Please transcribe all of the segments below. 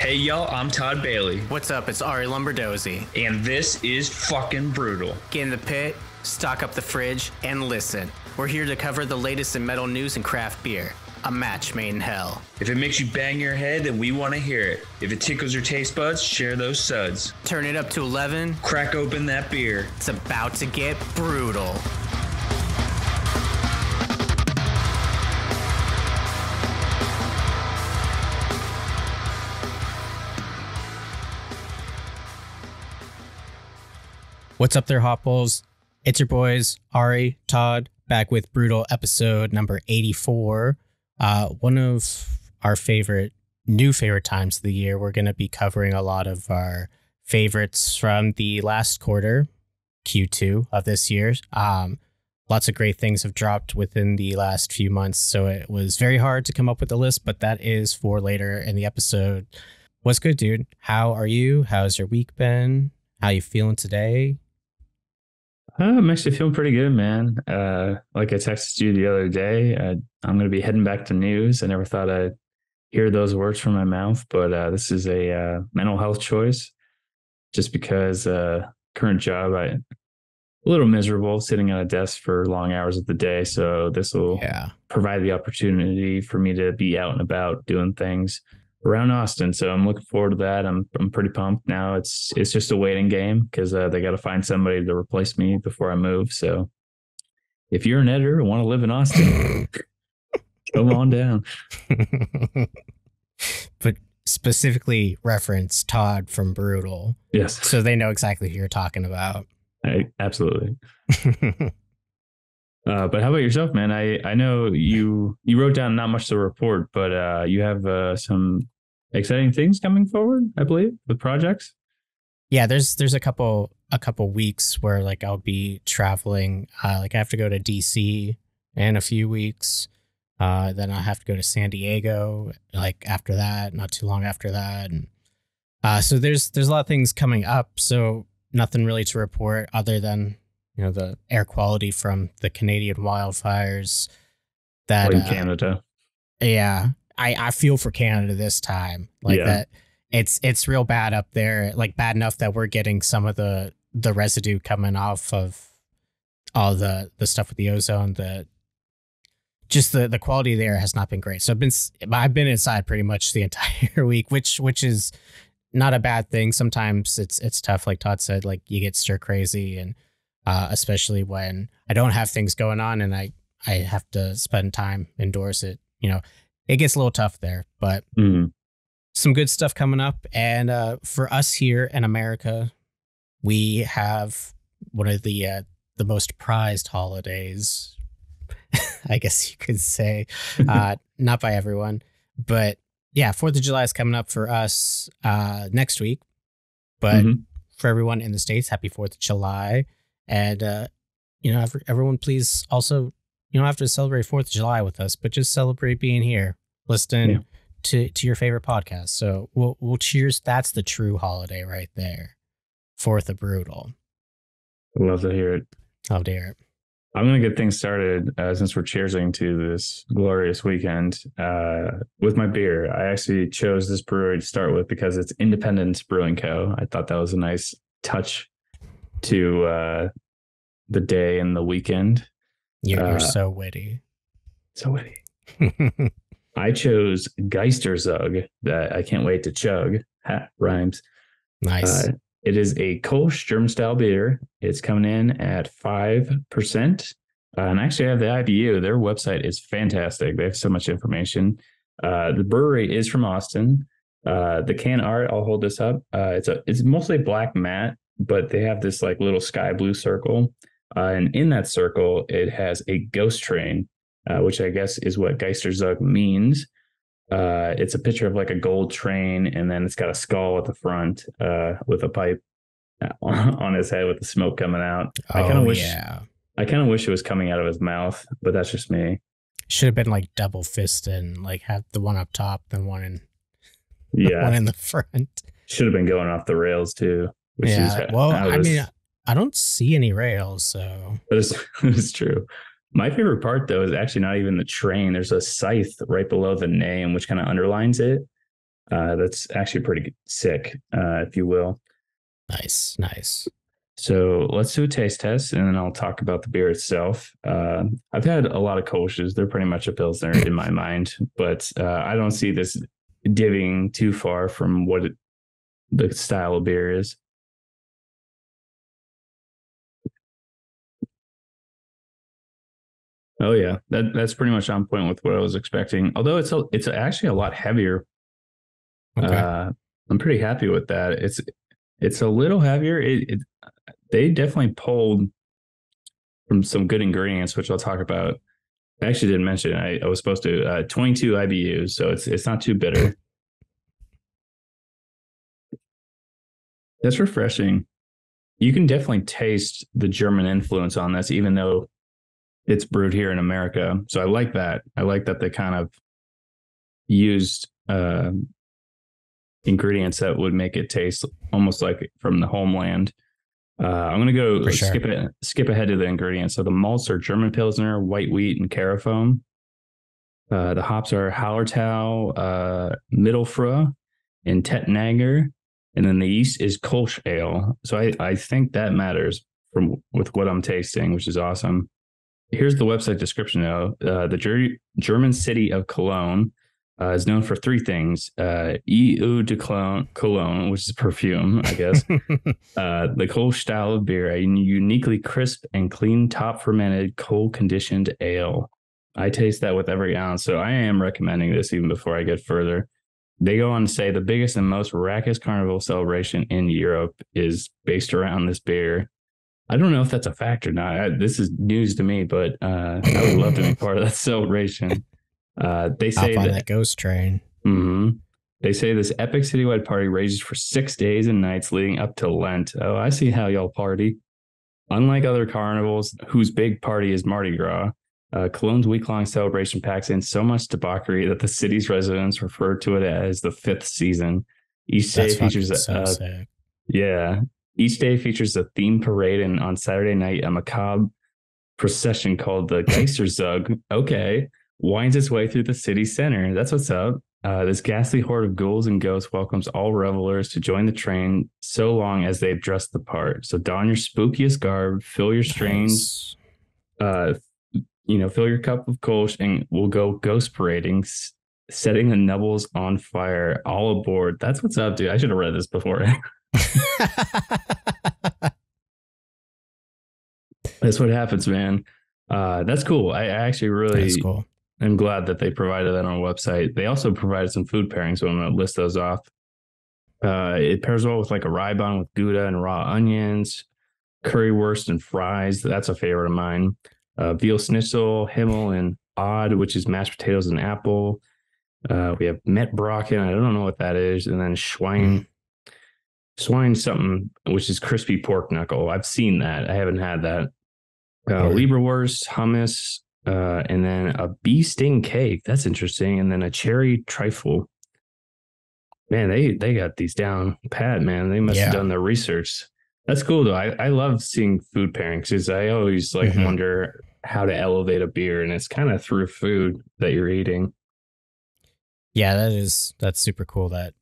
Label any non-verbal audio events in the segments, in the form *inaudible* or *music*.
Hey y'all, I'm Todd Bailey, What's up? It's Arie Lumberdozy. and this is fucking Brewtal. Get in the pit, stock up the fridge, and listen. We're here to cover the latest in metal news and craft beer. A match made in hell. If it makes you bang your head, then we want to hear it. If it tickles your taste buds, share those suds. Turn it up to 11. Crack open that beer. It's about to get Brewtal. What's up there, Hopwolves? It's your boys, Arie, Todd, back with Brewtal episode number 84. Uh, one of our favorite, new favorite times of the year. We're going to be covering a lot of our favorites from the last quarter, Q2 of this year. Um, lots of great things have dropped within the last few months, so it was very hard to come up with a list, but that is for later in the episode. What's good, dude? How are you? How's your week been? How you feeling today? Uh, I'm actually feeling pretty good, man. Uh, like I texted you the other day, uh, I'm going to be heading back to news. I never thought I'd hear those words from my mouth, but uh, this is a uh, mental health choice. Just because uh, current job, I a little miserable sitting at a desk for long hours of the day. So this will Yeah. provide the opportunity for me to be out and about doing things around Austin. So I'm looking forward to that. I'm I'm pretty pumped now. It's it's just a waiting game because uh, they got to find somebody to replace me before I move. So if you're an editor and want to live in Austin, *laughs* come on down. *laughs* but specifically reference Todd from Brewtal, Yes, so they know exactly who you're talking about. I, absolutely. *laughs* Uh, but how about yourself, man? I I know you you wrote down not much to report, but uh, you have uh, some exciting things coming forward, I believe, with projects. yeah, there's there's a couple a couple weeks where like I'll be traveling. Uh, like I have to go to DC in a few weeks. Uh, then I have to go to San Diego. Like after that, not too long after that, and so there's there's a lot of things coming up. So nothing really to report other than you know the air quality from the Canadian wildfires. That in uh, Canada. Yeah, I I feel for Canada this time. Like Yeah. that, it's it's real bad up there. Like bad enough that we're getting some of the the residue coming off of all the the stuff with the ozone. The just the the quality there has not been great. So I've been I've been inside pretty much the *laughs* entire week, which which is not a bad thing. Sometimes it's it's tough, like Todd said. Like you get stir crazy, and uh, especially when I don't have things going on and I I have to spend time indoors. It you know it gets a little tough there, but Mm. some good stuff coming up. And uh, for us here in America, we have one of the uh, the most prized holidays, *laughs* I guess you could say. *laughs* Uh, not by everyone, but yeah, Fourth of July is coming up for us uh, next week. But Mhm. for everyone in the states, happy Fourth of July, and uh, you know, everyone, please also you don't have to celebrate Fourth of July with us, but just celebrate being here, listening Yeah. to to your favorite podcast. So we'll we'll cheers. That's the true holiday right there. Fourth of brutal. Love to hear it. Love to hear it. I'm going to get things started uh, since we're cheersing to this glorious weekend uh, with my beer. I actually chose this brewery to start with because it's Independence Brewing Co. I thought that was a nice touch to uh, the day and the weekend. You're, you're Uh, so witty. So witty. I chose Geisterzug that I can't wait to chug. Ha, rhymes. nice. Uh, it is a Kolsch German style beer. It's coming in at 5%. Uh, and actually, I have the IBU. Their website is fantastic. They have so much information. Uh, the brewery is from Austin. Uh, the can art, I'll hold this up. Uh, it's a it's mostly black matte, but they have this like little sky blue circle. Uh, and in that circle, it has a ghost train, uh, which I guess is what Geisterzug means. Uh, it's a picture of like a gold train, and then it's got a skull at the front uh, with a pipe *laughs* on his head with the smoke coming out. I kind of Oh, wish yeah. I kind of wish it was coming out of his mouth, but that's just me. Should have been like double fisted and like have the one up top, then one in *laughs* the one in the front. should have been going off the rails too. Which yeah. is well, I I mean, I don't see any rails, so that is that *laughs* is true. My favorite part though is actually not even the train. There's a scythe right below the name, which kind of underlines it. Uh, that's actually pretty sick, uh, if you will. Nice, nice. So let's do a taste test, and then I'll talk about the beer itself. Uh, I've had a lot of Kolsch's; they're pretty much a pilsner in my mind, but uh, I don't see this divvying too far from what it, the style of beer is. Oh yeah, that that's pretty much on point with what I was expecting. Although it's a, it's actually a lot heavier. Okay. Uh, I'm pretty happy with that. It's it's a little heavier. It, it they definitely pulled from some good ingredients, which I'll talk about. I actually didn't mention. I, I was supposed to uh, 22 IBUs, so it's it's not too bitter. That's refreshing. You can definitely taste the German influence on this, even though it's brewed here in America. So I like that. I like that they kind of used uh, ingredients that would make it taste almost like from the homeland. Uh, I'm gonna go sure. skip it, skip ahead to the ingredients. So the malts are German Pilsner, white wheat, and carafoam. Uh, the hops are Hallertau, uh, and Tettnanger, and then the yeast is Kolsch ale. So I, I think that matters from with what I'm tasting, which is awesome. Here's the website description though. Uh, the Ger- German city of Cologne uh, is known for three things: uh, Eau de Cologne, Cologne, which is perfume, I guess. *laughs* uh, the Kolsch style of beer, a uniquely crisp and clean top fermented, cold conditioned ale. I taste that with every ounce, so I am recommending this even before I get further. They go on to say the biggest and most raucous carnival celebration in Europe is based around this beer. I don't know if that's a fact or not. I, this is news to me, but uh, I would love to be part of that *laughs* celebration. Uh, they say that, that ghost train. Mhm. They say this epic citywide party rages for six days and nights leading up to Lent. Oh, I see how y'all party. Unlike other carnivals, whose big party is Mardi Gras, uh, Cologne's week long celebration packs in so much debauchery that the city's residents refer to it as the fifth season. Each day That's features a, so a yeah. Each day features a themed parade, and on Saturday night, a macabre procession called the *laughs* Geisterzug. Okay. Winds its way through the city center. That's what's up. Uh, this ghastly horde of ghouls and ghosts welcomes all revelers to join the train so long as they've dressed the part. So don your spookiest garb, fill your strange, Nice. uh, you know, fill your cup of Kolsch, and we'll go ghost parading, setting the Nubbles on fire. All aboard. That's what's up, dude. I should have read this before. *laughs* *laughs* That's what happens, man. Uh, that's cool. I, I actually really cool. am glad that they provided that on a website. They also provided some food pairings, so I'm going to list those off. Uh, it pairs well with like a rye bun with gouda and raw onions, currywurst and fries. That's a favorite of mine. Uh, veal schnitzel, himmel, and odd, which is mashed potatoes and apple. Uh, we have metbraken. I don't know what that is, and then schwein. Swine something, which is crispy pork knuckle. I've seen that. I haven't had that. Uh, Word. Leberwurst, hummus, uh, and then a bee sting cake. That's interesting. And then a cherry trifle. Man, they they got these down pat. Man, they must Yeah. have done their research. That's cool though. I, I love seeing food pairings because I always like Mhm. wonder how to elevate a beer, and it's kind of through food that you're eating. Yeah, that is that's super cool that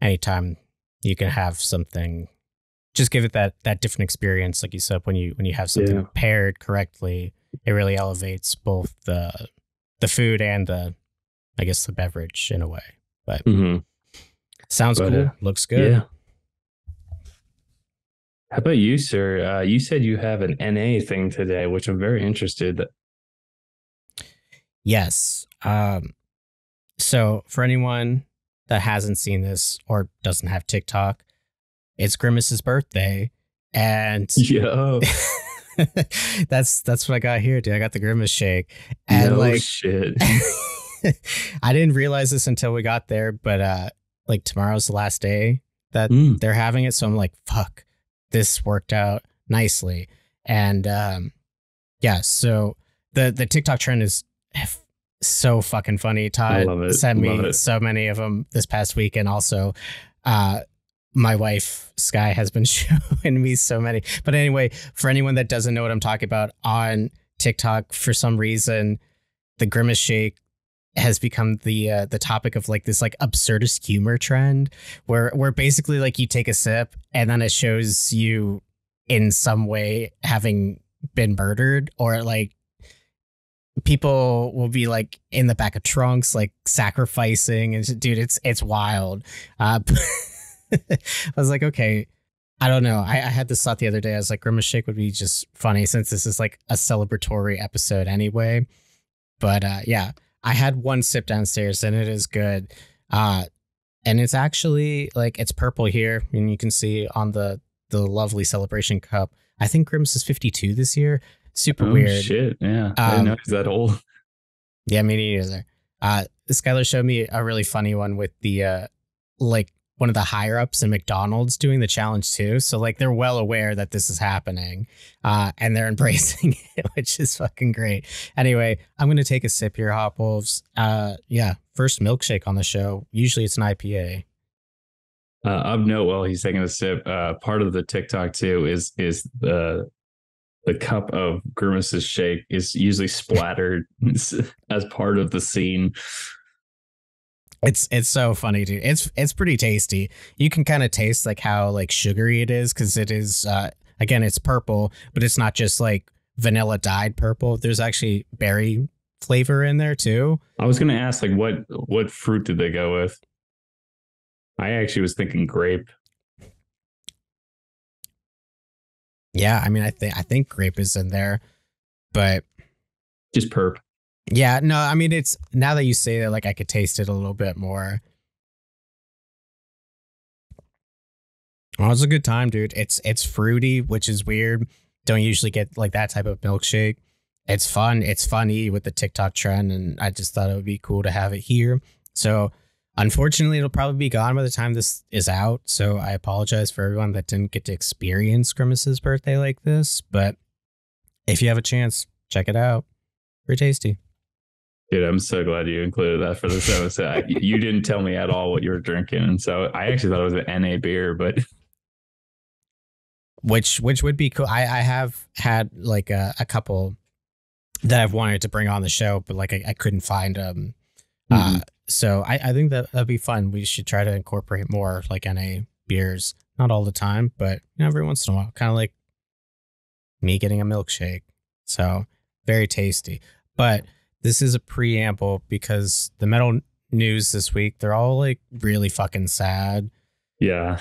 anytime you can have something just give it that that different experience like you said when you when you have something Yeah. paired correctly it really elevates both the the food and the i guess the beverage in a way Mm-hmm. sounds But, cool uh, looks good Yeah. How about you, sir? Uh, you said you have an NA thing today, which I'm very interested. yes um so for anyone that hasn't seen this or doesn't have tiktok it's grimace's birthday and *laughs* Yo, *laughs* that's that's what I got here, dude. I got the grimace shake, and no like shit. *laughs* I didn't realize this until we got there, but uh, like tomorrow's the last day that Mm. they're having it, so I'm like, fuck, this worked out nicely, and um, yeah. So the the TikTok trend is so fucking funny. Todd sent me so many of them this past week, and also, uh, my wife Sky has been *laughs* showing me so many. But anyway, for anyone that doesn't know what I'm talking about on TikTok, for some reason, the grimace shake has become the uh, the topic of like this like absurdist humor trend where where basically like you take a sip and then it shows you in some way having been murdered or like people will be like in the back of trunks like sacrificing and dude it's it's wild uh *laughs* i was like okay i don't know I, I had this thought the other day i was like grimace shake would be just funny since this is like a celebratory episode anyway but uh yeah I had one sip downstairs and it is good. Uh and it's actually like it's purple here and you can see on the the lovely celebration cup. I think Grimace is 52 this year. Super oh, weird. Shit, yeah. I didn't Um, know he's that old. *laughs* Yeah, me neither. Uh Skylar showed me a really funny one with the uh like one of the higher ups in McDonald's doing the challenge too. So like they're well aware that this is happening. Uh and they're *laughs* embracing it, which is fucking great. Anyway, I'm gonna take a sip here, Hopwolves. Uh yeah, first milkshake on the show. Usually it's an IPA. Uh, of note, while he's taking a sip, uh, part of the TikTok too is is the the cup of Grimace's shake is usually splattered *laughs* as part of the scene. It's it's so funny, dude. It's it's pretty tasty. You can kind of taste like how like sugary it is because it is uh again it's purple, but it's not just like vanilla dyed purple. There's actually berry flavor in there too. I was gonna ask, like, what what fruit did they go with? I actually was thinking grape. Yeah, I mean I think I think grape is in there, but Just perp. yeah, no, I mean it's now that you say that, like I could taste it a little bit more. Oh, it's a good time, dude. It's it's fruity, which is weird. Don't usually get like that type of milkshake. It's fun. It's funny with the TikTok trend, and I just thought it would be cool to have it here. So, unfortunately, it'll probably be gone by the time this is out. So, I apologize for everyone that didn't get to experience Grimace's birthday like this. But if you have a chance, check it out. Very tasty. Dude, I'm so glad you included that for this episode. I- you didn't tell me at all what you were drinking, and so I actually thought it was an NA beer, but *laughs* which which would be cool. I I have had like a, a couple that I've wanted to bring on the show, but like I, I couldn't find um, them. Uh, so I I think that that'd be fun. We should try to incorporate more like NA beers, not all the time, but you know, every once in a while, kind of like me getting a milkshake. So very tasty. But this is a preamble because the metal news this week they're all like really fucking sad. yeah,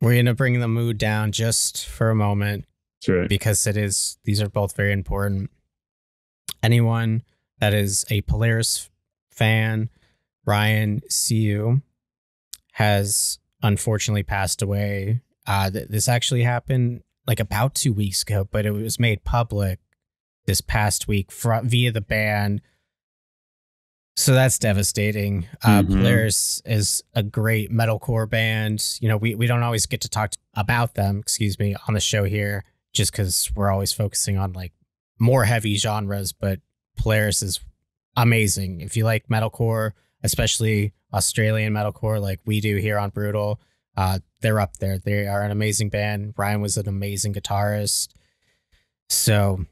We're gonna bring the mood down just for a moment right. because it is these are both very important. Anyone that is a Polaris fan, Ryan Siew, has unfortunately passed away. Uh, th- this actually happened like about two weeks ago, but it was made public this past week fr- via the band. So that's devastating. Uh, Mhm. Polaris is a great metalcore band. You know, we, we don't always get to talk about them, excuse me, on the show here, just because we're always focusing on like more heavy genres. But Polaris is amazing. If you like metalcore, especially Australian metalcore, like we do here on Brewtal, uh, they're up there. They are an amazing band. Ryan was an amazing guitarist. So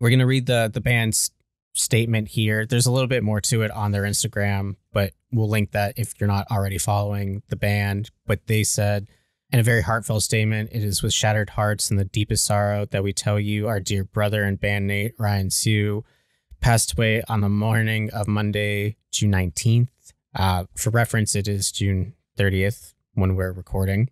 we're gonna read the the band's statement here. There's a little bit more to it on their Instagram, but we'll link that if you're not already following the band. But they said in a very heartfelt statement, it is with shattered hearts and the deepest sorrow that we tell you our dear brother and bandmate Ryan Siew passed away on the morning of Monday, June 19th. Uh, for reference, it is June 30th when we're recording.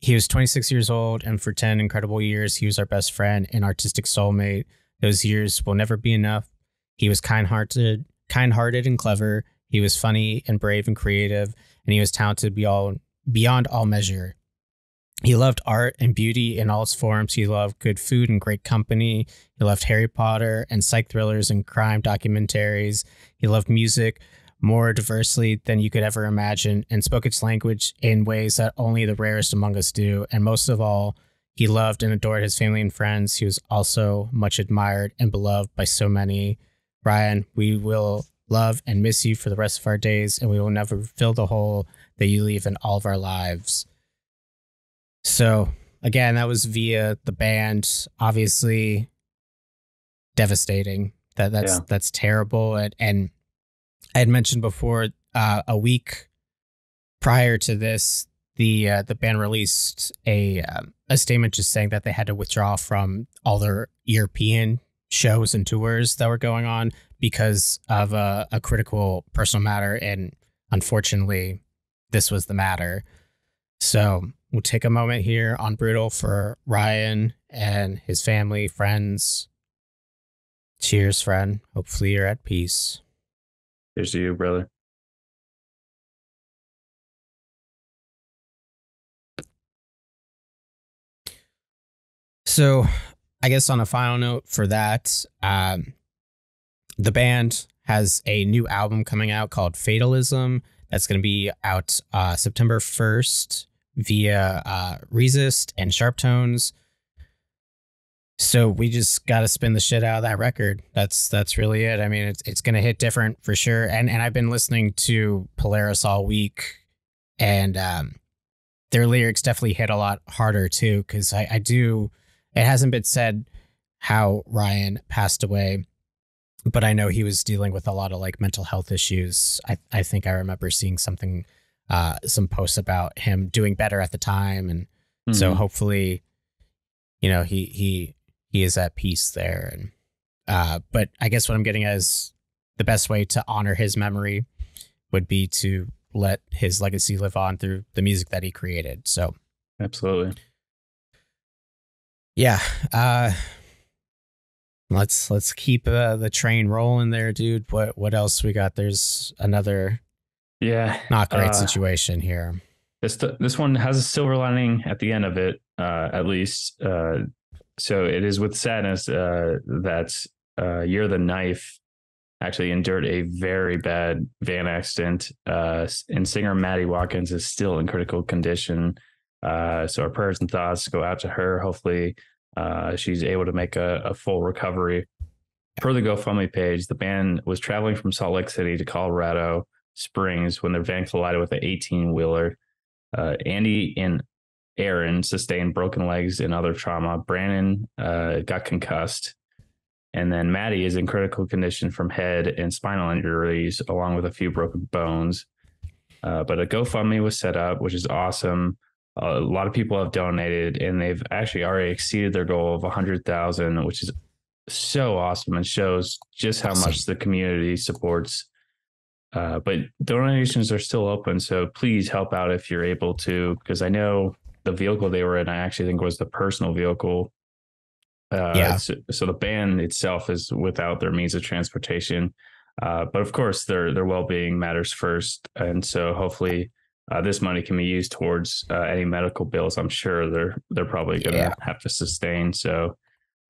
He was 26 years old, and for 10 incredible years, he was our best friend and artistic soulmate. Those years will never be enough. He was kind-hearted, kind-hearted and clever. He was funny and brave and creative, and he was talented beyond beyond all measure. He loved art and beauty in all its forms. He loved good food and great company. He loved Harry Potter and psych thrillers and crime documentaries. He loved music more diversely than you could ever imagine and spoke its language in ways that only the rarest among us do. And most of all, he loved and adored his family and friends. He was also much admired and beloved by so many. Ryan, we will love and miss you for the rest of our days, and we will never fill the hole that you leave in all of our lives. So, again, that was via the band. Obviously, devastating. That that's Yeah. that's terrible, and and I had mentioned before, uh, a week prior to this, the uh, the band released a um, a statement just saying that they had to withdraw from all their European shows and tours that were going on because of a, a critical personal matter, and unfortunately, this was the matter. So we'll take a moment here on Brewtal for Ryan and his family, friends. Cheers, friend. Hopefully, you're at peace. Cheers to you, brother. So, I guess on a final note for that, um, the band has a new album coming out called Fatalism. That's going to be out uh, September 1st via uh, Resist and Sharp Tones. So we just got to spin the shit out of that record. That's that's really it. I mean, it's it's to hit different for sure. And and I've been listening to Polaris all week, and um, their lyrics definitely hit a lot harder too. Because I, I do it hasn't been said how Ryan passed away, but I know he was dealing with a lot of like mental health issues. I, I think I remember seeing something, uh, some posts about him doing better at the time. And mm-hmm. so hopefully, you know, he, he, he is at peace there. And, uh, but I guess what I'm getting at is the best way to honor his memory would be to let his legacy live on through the music that he created. So, absolutely yeah uh let's let's keep uh, the train rolling there dude what what else we got there's another yeah not great uh, situation here this this one has a silver lining at the end of it uh at least uh so it is with sadness uh that uh Year of the Knife actually endured a very bad van accident uh and singer maddie watkins is still in critical condition uh, so our prayers and thoughts go out to her. Hopefully, uh, she's able to make a, a, full recovery. Per the GoFundMe page, the band was traveling from Salt Lake City to Colorado Springs when their van collided with an 18 wheeler. Uh, Andy and Aaron sustained broken legs and other trauma. Brandon uh, got concussed. And then Maddie is in critical condition from head and spinal injuries, along with a few broken bones. Uh, but a GoFundMe was set up, which is awesome a lot of people have donated and they've actually already exceeded their goal of 100,000 which is so awesome and shows just how much the community supports uh, but donations are still open so please help out if you're able to because i know the vehicle they were in i actually think was the personal vehicle uh, yeah. So, so, the band itself is without their means of transportation uh, but of course their their well-being matters first and so hopefully uh, this money can be used towards uh, any medical bills. I'm sure they're they're probably going to yeah. have to sustain. So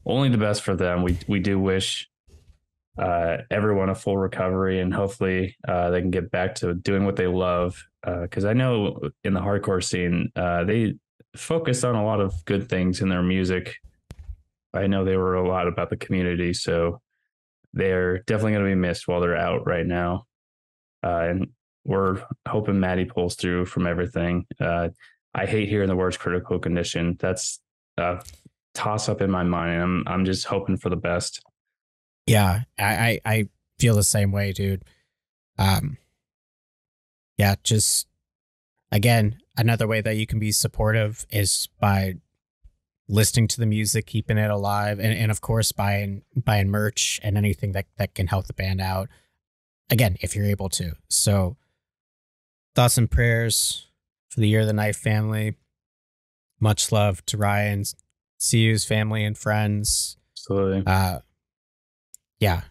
only the best for them. We we do wish uh, everyone a full recovery, and hopefully uh, they can get back to doing what they love. Because uh, I know in the hardcore scene, uh, they focus on a lot of good things in their music. I know they were a lot about the community, so they're definitely going to be missed while they're out right now. and we're hoping Maddie pulls through from everything. Uh, I hate hearing the words critical condition. That's a toss up in my mind. I'm I'm just hoping for the best. Yeah, I I feel the same way, dude. Um, yeah, just again, another way that you can be supportive is by listening to the music, keeping it alive, and, and of course buying buying merch and anything that that can help the band out. Again, if you're able to. So thoughts and prayers for the Year of the Knife family. Much love to Ryan's, Siew's family and friends. Absolutely. Uh, yeah.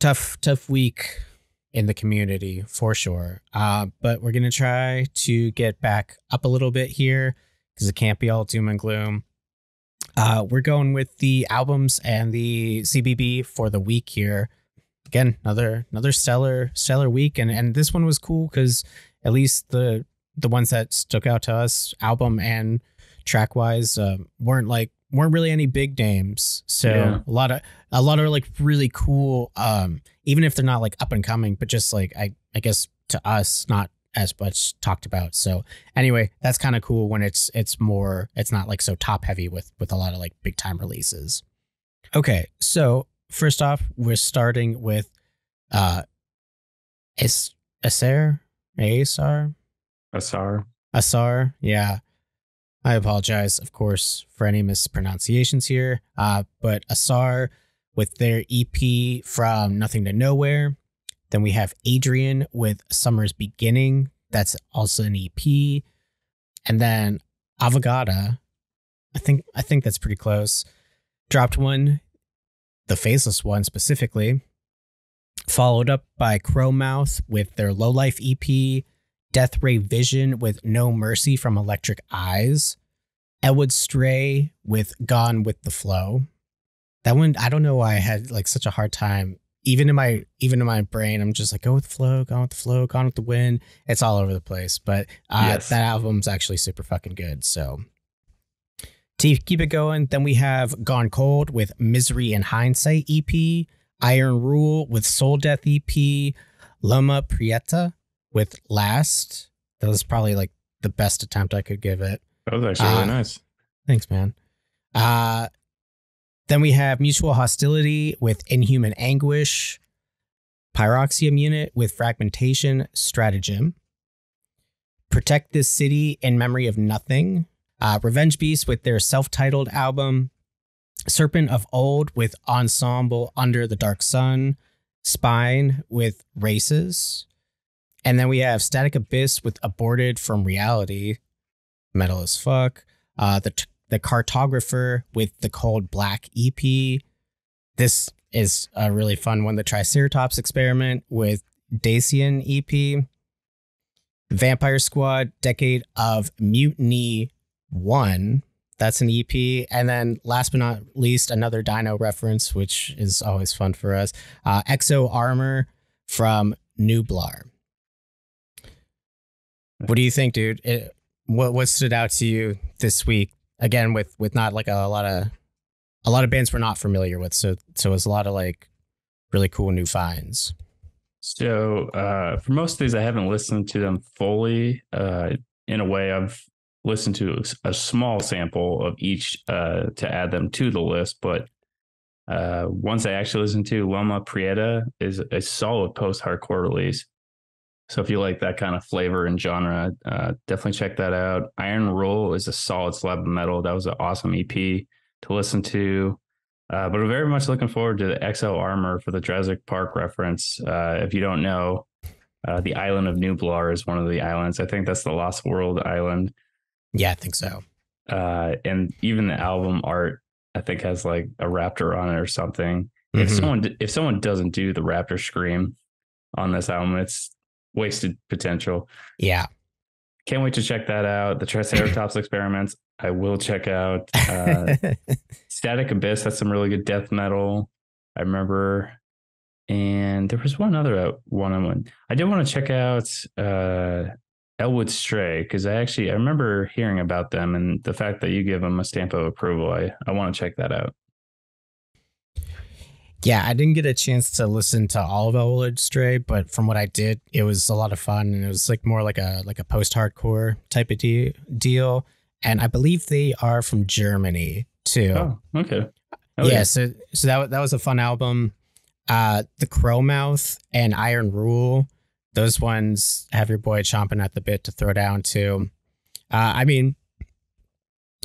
Tough, tough week in the community for sure. Uh, but we're to try to get back up a little bit here because it can't be all doom and gloom. Uh, we're going with the albums and the CBB for the week here again another another stellar stellar week and and this one was cool because at least the the ones that stuck out to us album and track wise uh, weren't like weren't really any big names so yeah. a lot of a lot of like really cool um even if they're not like up and coming but just like i i guess to us not as much talked about so anyway that's kind of cool when it's it's more it's not like so top heavy with with a lot of like big time releases okay so first off, we're starting with uh, Is Acer? Asar? Asar. Asar? Yeah. I apologize, of course, for any mispronunciations here. Uh, but Asar with their EP from Nothing to Nowhere. Then we have Adrian with Summer's Beginning. That's also an EP. And then Avogada. I think I think that's pretty close. Dropped one, the faceless one specifically. Followed up by Crowmouth with their Low Life EP, Death Ray Vision with No Mercy from Electric Eyes, Elwood Stray with Gone with the Flow. That one, I don't know why I had like such a hard time. Even in my even in my brain, I'm just like go with the flow, gone with the flow, gone with the wind. It's all over the place. But uh, Yes. that album's actually super fucking good. So to keep it going, then we have Gone Cold with Misery and Hindsight EP, Iron Rule with Soul Death EP, Loma Prieta with Last. That was probably like the best attempt I could give it. That was actually really Ah. nice. Thanks, man. Uh, then we have Mutual Hostility with Inhuman Anguish, Pyroxium Unit with Fragmentation Stratagem, Protect This City in Memory of Nothing, uh, Revenge Beast with their self titled album, Serpent of Old with Ensemble Under the Dark Sun, Spine with Races, and then we have Static Abyss with Aborted from Reality, metal as fuck. Uh, the the cartographer with the cold black EP. This is a really fun one. The Triceratops experiment with Dacian EP. Vampire Squad Decade of Mutiny One. That's an EP. And then last but not least, another Dino reference, which is always fun for us. Uh, XO Armor from Nublar. What do you think, dude? It, what what stood out to you this week? Again, with with not like a, lot of a lot of bands we're not familiar with, so so it's a lot of like really cool new finds. So uh, for most of these, I haven't listened to them fully. Uh, in a way, I've listened to a small sample of each uh, to add them to the list. But uh, once I actually listened to Loma Prieta is a solid post-hardcore release. So if you like that kind of flavor and genre, uh, definitely check that out. Iron Rule is a solid slab of metal. That was an awesome EP to listen to. Uh, but I'm very much looking forward to the XO Armor for the Jurassic Park reference. Uh, if you don't know, uh, the island of Nublar is one of the islands. I think that's the Lost World Island. Yeah, I think so. Uh, and even the album art, I think, has like a raptor on it or something. If Mhm. someone if someone doesn't do the raptor scream on this album, it's wasted potential. Yeah, Can't wait to check that out. The Triceratops *laughs* experiments, I will check out. Uh, *laughs* Static Abyss has some really good death metal. I remember, and there was one other uh, one I went. I did want to check out uh, Elwood Stray because I actually I remember hearing about them and the fact that you give them a stamp of approval. I I want to check that out. Yeah. I didn't get a chance to listen to all of Elwood Stray, but from what I did, it was a lot of fun, and it was like more like a like a post hardcore type of de- deal. And I believe they are from Germany too. Oh, okay. Oh, yeah, so so that that was a fun album. Uh, the Crowmouth and Iron Rule, those ones have your boy chomping at the bit to throw down too. Uh, I mean,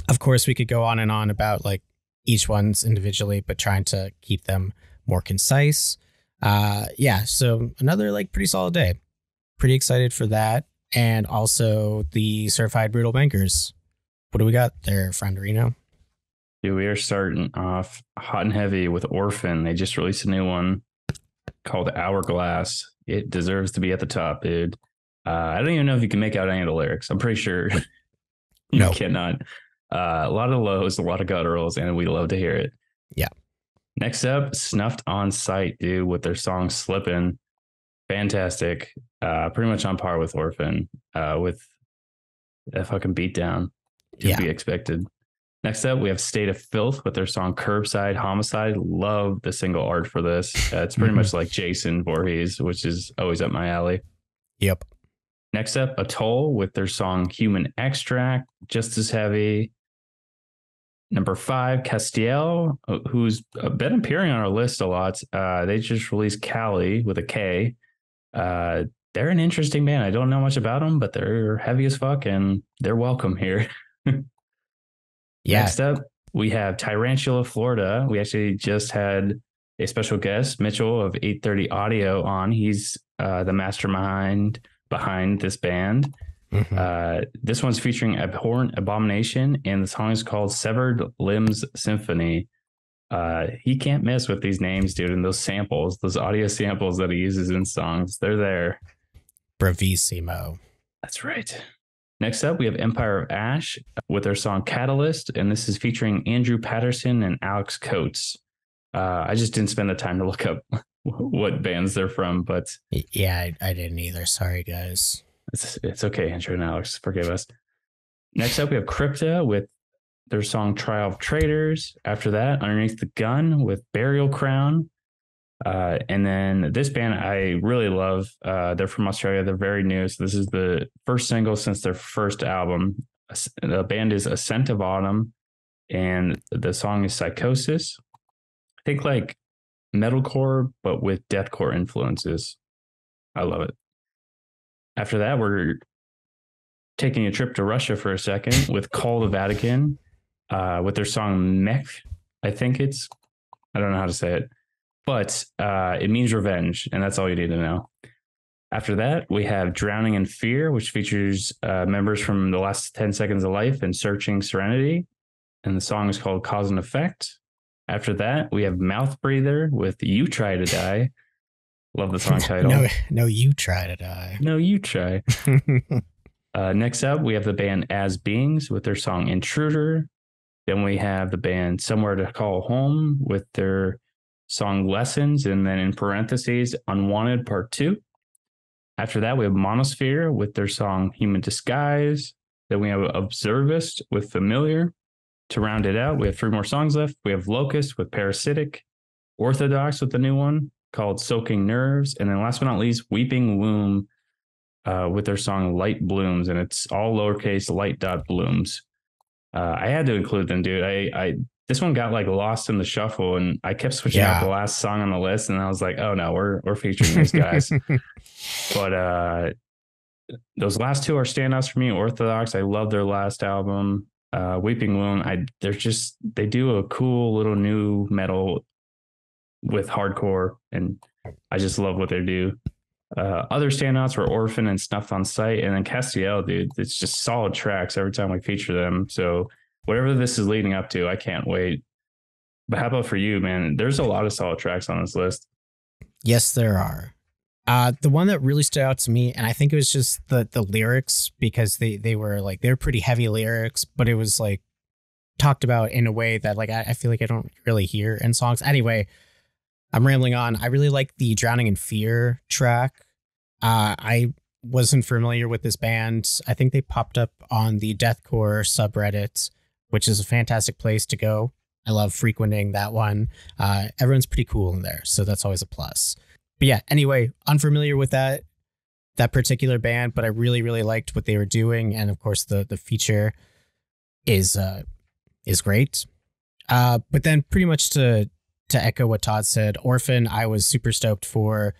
of course, we could go on and on about like each one's individually, but trying to keep them more concise. Uh, yeah, so another like pretty solid day. Pretty excited for that, and also the Certified Brewtal Bangers. What do we got there, friend Reno? Dude, we are starting off hot and heavy with Orphan. They just released a new one called Hourglass. It deserves to be at the top, dude. Uh, I don't even know if you can make out any of the lyrics. I'm pretty sure *laughs* you No. cannot. Uh, a lot of lows, a lot of gutturals, and we love to hear it. Yeah. Next up, Snuffed on Sight, dude, with their song Slippin'. Fantastic. Uh, pretty much on par with Orphan, uh, with a fucking beatdown. To Yeah. be expected. Next up, we have State of Filth with their song Curbside Homicide. Love the single art for this. Uh, it's pretty much *laughs* like Jason Voorhees, which is always up my alley. Yep. Next up, Atoll with their song Human Extract, just as heavy. Number five, Castiel, uh, who's uh, been appearing on our list a lot. Uh, they just released Cali with a K. Uh, they're an interesting band. I don't know much about them, but they're heavy as fuck and they're welcome here. *laughs* Yeah. Next up, we have Tarantula, Florida. We actually just had a special guest, Mitchell of 830 Audio, on. He's uh, the mastermind behind this band. Mhm. Uh, this one's featuring Abhorrent Abomination, and the song is called Severed Limbs Symphony. Uh, he can't miss with these names, dude, and those samples, those audio samples that he uses in songs. They're there. Bravissimo. That's right. Next up, we have Empire of Ash with their song Catalyst, and this is featuring Andrew Patterson and Alex Coates. Uh, I just didn't spend the time to look up *laughs* what bands they're from, but Yeah, I, I didn't either. Sorry, guys. It's it's okay, Andrew and Alex. Forgive us. Next up, we have Crypta with their song Trial of Traders. After that, Underneath the Gun with Burial Crown. Uh, and then this band I really love. Uh, they're from Australia. They're very new. So this is the first single since their first album. The band is Ascent of Autumn, and the song is Psychosis. I think like metalcore, but with deathcore influences. I love it. After that, we're taking a trip to Russia for a second with Call the Vatican, uh, with their song Mech. I think it's, I don't know how to say it, but uh, it means revenge, and that's all you need to know. After that, we have Drowning in Fear, which features uh, members from The Last 10 Seconds of Life and Searching Serenity. And the song is called Cause and Effect. After that, we have Mouth Breather with You Try to Die. Love the *laughs* song title. no, no, you try to die. no, you try. *laughs* Uh, next up, we have the band As Beings with their song Intruder. Then we have the band Somewhere to Call Home with their song Lessons. And then in parentheses, Unwanted Part Two. After that, we have Monosphere with their song Human Disguise. Then we have Observist with Familiar. To round it out, we have three more songs left. We have Locust with Parasitic, Orthodox with the new one called Soaking Nerves. And then last but not least, Weeping Womb uh, with their song Light Blooms, and it's all lowercase light dot blooms. Uh, I had to include them, dude. I, I this one got like lost in the shuffle, and I kept switching Yeah. out the last song on the list, and I was like, oh no, we're we're featuring these guys. *laughs* but uh, those last two are standouts for me. Orthodox, I love their last album. Uh, Weeping Womb, I they're just they do a cool little nu metal with hardcore, and I just love what they do. Uh, other standouts were Orphan and Snuffed on Sight, and then Castiel, dude. It's just solid tracks every time we feature them. So whatever this is leading up to, I can't wait. But how about for you, man? There's a lot of solid tracks on this list. Yes, there are. Uh, the one that really stood out to me, and I think it was just the the lyrics because they they were like they're pretty heavy lyrics, but it was like talked about in a way that like I, I feel like I don't really hear in songs. Anyway, I'm rambling on. I really like the Drowning in Fear track. Uh, I wasn't familiar with this band. I think they popped up on the deathcore subreddit, which is a fantastic place to go. I love frequenting that one. Uh, everyone's pretty cool in there, so that's always a plus. But yeah, anyway, unfamiliar with that that particular band, but I really really liked what they were doing, and of course the the feature is uh is great. Uh, but then pretty much to to echo what Todd said, Orphan, I was super stoked for,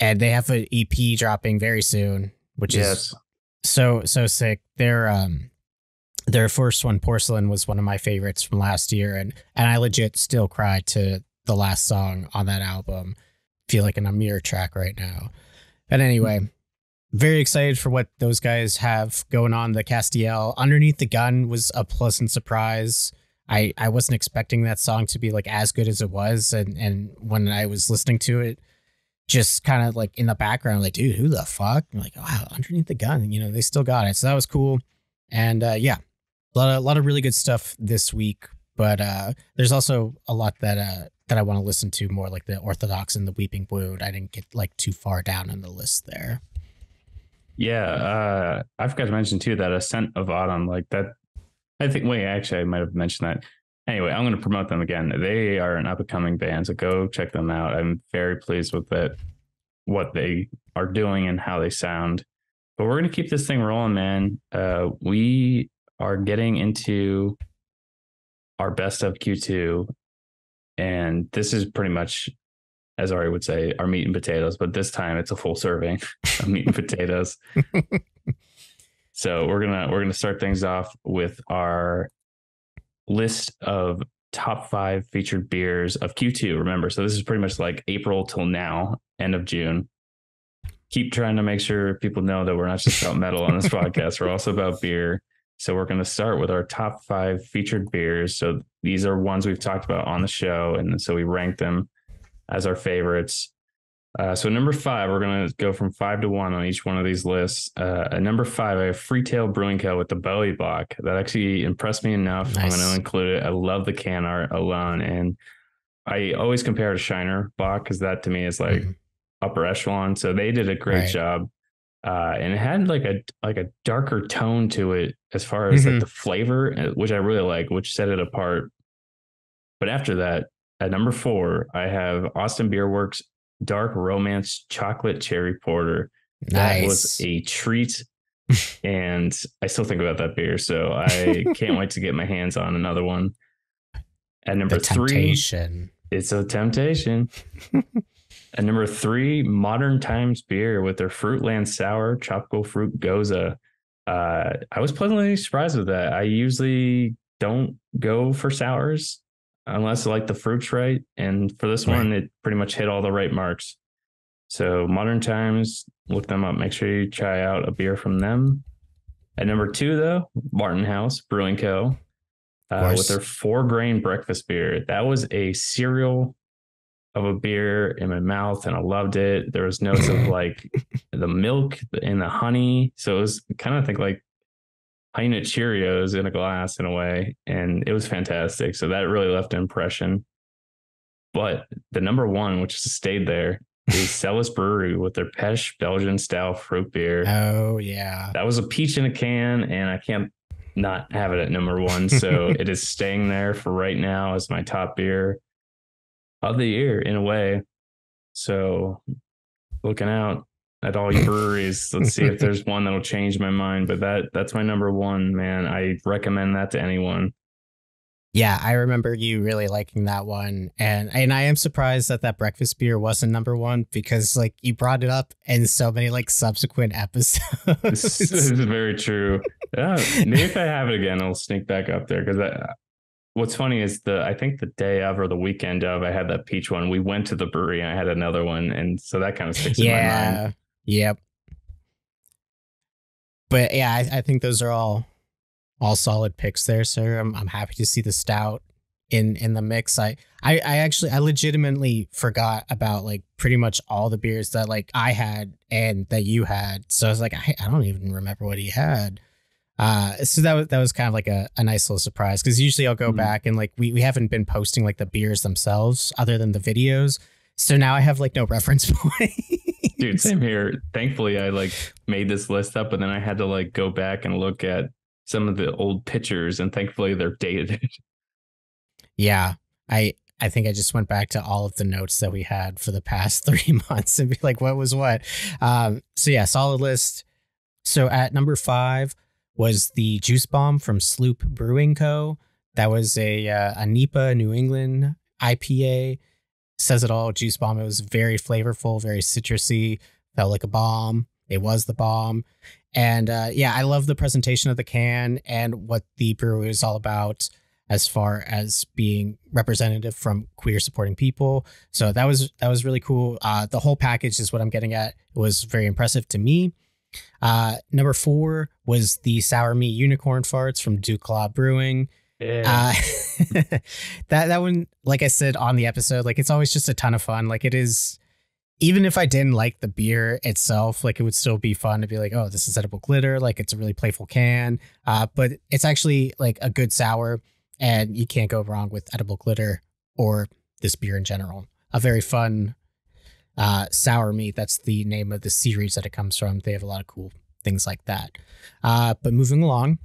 and they have an EP dropping very soon, which is so so sick. Their um their first one, Porcelain, was one of my favorites from last year, and and I legit still cry to the last song on that album. Feel like in a mirror track right now. But anyway, very excited for what those guys have going on. The Castiel underneath the gun was a pleasant surprise. I I wasn't expecting that song to be like as good as it was, and and when I was listening to it, just kind of like in the background, like, dude, who the fuck? I'm like, wow, underneath the gun, you know, they still got it. So that was cool. And uh, yeah, a lot of, a lot of really good stuff this week. But uh, there's also a lot that uh, that I want to listen to more, like the Orthodox and the Weeping Womb. I didn't get like too far down in the list there. Yeah, uh, I forgot to mention too that Ascent of Autumn, like that. I think. Wait, actually, I might have mentioned that. Anyway, I'm going to promote them again. They are an up and coming band, so go check them out. I'm very pleased with it, what they are doing and how they sound. But we're going to keep this thing rolling, man. Uh, we are getting into our best of Q2, and this is pretty much as Arie would say, our meat and potatoes, but this time it's a full serving of meat and *laughs* potatoes. *laughs* so we're gonna we're gonna start things off with our list of top five featured beers of Q2. Remember, so this is pretty much like April till now, end of June. Keep trying to make sure people know that we're not just about metal on this *laughs* podcast. We're also about beer. So we're going to start with our top five featured beers. So these are ones we've talked about on the show, and so we rank them as our favorites. Uh, so number five, we're going to go from five to one on each one of these lists. Uh, at number five, I have Freetail Brewing Co. with the Bowie Bock. That actually impressed me enough. Nice. I'm going to include it. I love the can art alone, and I always compare to Shiner Bock because that to me is like mm-hmm. upper echelon. So they did a great right. job, uh, and it had like a like a darker tone to it as far as mm-hmm. like the flavor, uh, which I really like, which set it apart. But after that, at number four, I have Austin Beer Works Dark Romance Chocolate Cherry Porter. Nice. That was a treat. *laughs* and I still think about that beer. So I *laughs* can't wait to get my hands on another one. At number three, it's a temptation. *laughs* At number three, Modern Times Beer with their Fruitland Sour Tropical Fruit Gose. Uh, I was pleasantly surprised with that. I usually don't go for sours unless like the fruit's right. And for this right. one, it pretty much hit all the right marks. So Modern Times, look them up. Make sure you try out a beer from them. At number two, though, Martin House Brewing Co. Uh, with their four grain breakfast beer. That was a cereal of a beer in my mouth, and I loved it. There was notes of *laughs* like the milk and the honey, so it was kind of think like Honey Nut Cheerios in a glass in a way, and it was fantastic. So that really left an impression. But the number one, which has stayed there, is *laughs* Celis Brewery with their Pesh Belgian style fruit beer. Oh yeah, that was a peach in a can, and I can't not have it at number one. So *laughs* it is staying there for right now as my top beer of the year in a way. So looking out at all your breweries. Let's see if *laughs* there's one that'll change my mind. But that that's my number one, man. I recommend that to anyone. Yeah, I remember you really liking that one, and and I am surprised that that breakfast beer wasn't number one because like you brought it up in so many like subsequent episodes. *laughs* this, is *laughs* very true. Yeah, maybe if I have it again, I'll sneak back up there because what's funny is the I think the day of or the weekend of I had that peach one. We went to the brewery and I had another one, and so that kind of sticks yeah. in my mind. Yep. But yeah, I, I think those are all all solid picks there, sir. I'm I'm happy to see the stout in in the mix. I, I I actually I legitimately forgot about like pretty much all the beers that like I had and that you had. So I was like, I, I don't even remember what he had. Uh, so that was that was kind of like a, a nice little surprise because usually I'll go mm-hmm. back and like we we haven't been posting like the beers themselves other than the videos. So now I have like no reference *laughs* point. Dude, same here. Thankfully, I like made this list up, but then I had to like go back and look at some of the old pictures, and thankfully they're dated. *laughs* Yeah, I I think I just went back to all of the notes that we had for the past *laughs* three months and be like, what was what? Um, so yeah, solid list. So at number five was the Juice Bomb from Sloop Brewing Co. That was a uh, a NEIPA New England IPA says it all. Juice bomb. It was very flavorful, very citrusy. Felt like a bomb. It was the bomb. And uh, yeah, I love the presentation of the can and what the brewery is all about as far as being representative from queer supporting people. So that was that was really cool. Uh, the whole package is what I'm getting at. It was very impressive to me. Uh, number four was the sour Me unicorn farts from Duclaw Brewing. Yeah. Uh, *laughs* that that one, like I said on the episode, like it's always just a ton of fun. Like it is, even if I didn't like the beer itself, like it would still be fun to be like, oh, this is edible glitter. Like it's a really playful can. Uh, but it's actually like a good sour, and you can't go wrong with edible glitter or this beer in general. A very fun uh, Sour Me. That's the name of the series that it comes from. They have a lot of cool things like that. Uh, but moving along,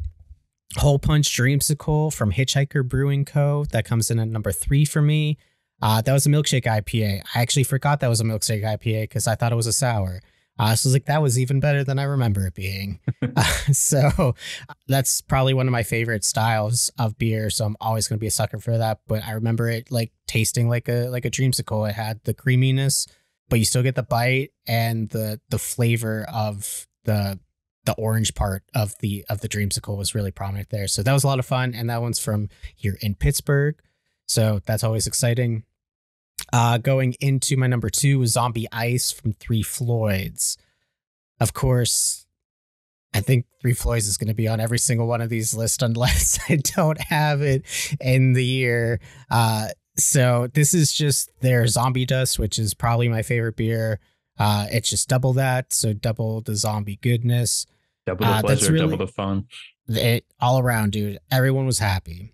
Hole Punch Dreamsicle from Hitchhiker Brewing Co. That comes in at number three for me. Uh, that was a milkshake IPA. I actually forgot that was a milkshake IPA because I thought it was a sour. Uh, so I was like, that was even better than I remember it being. uh, *laughs* *laughs* so that's probably one of my favorite styles of beer. So I'm always going to be a sucker for that. But I remember it like tasting like a like a dreamsicle. It had the creaminess, but you still get the bite and the the flavor of the the orange part of the of the dreamsicle was really prominent there. So that was a lot of fun. And that one's from here in Pittsburgh. So that's always exciting. Uh, going into my number two was Zombie Ice from Three Floyds. Of course, I think Three Floyds is going to be on every single one of these lists unless *laughs* I don't have it in the year. Uh, so this is just their Zombie Dust, which is probably my favorite beer. Uh, it's just double that, so double the zombie goodness. Double the Uh, pleasure, really- double the fun. It all around, dude. Everyone was happy.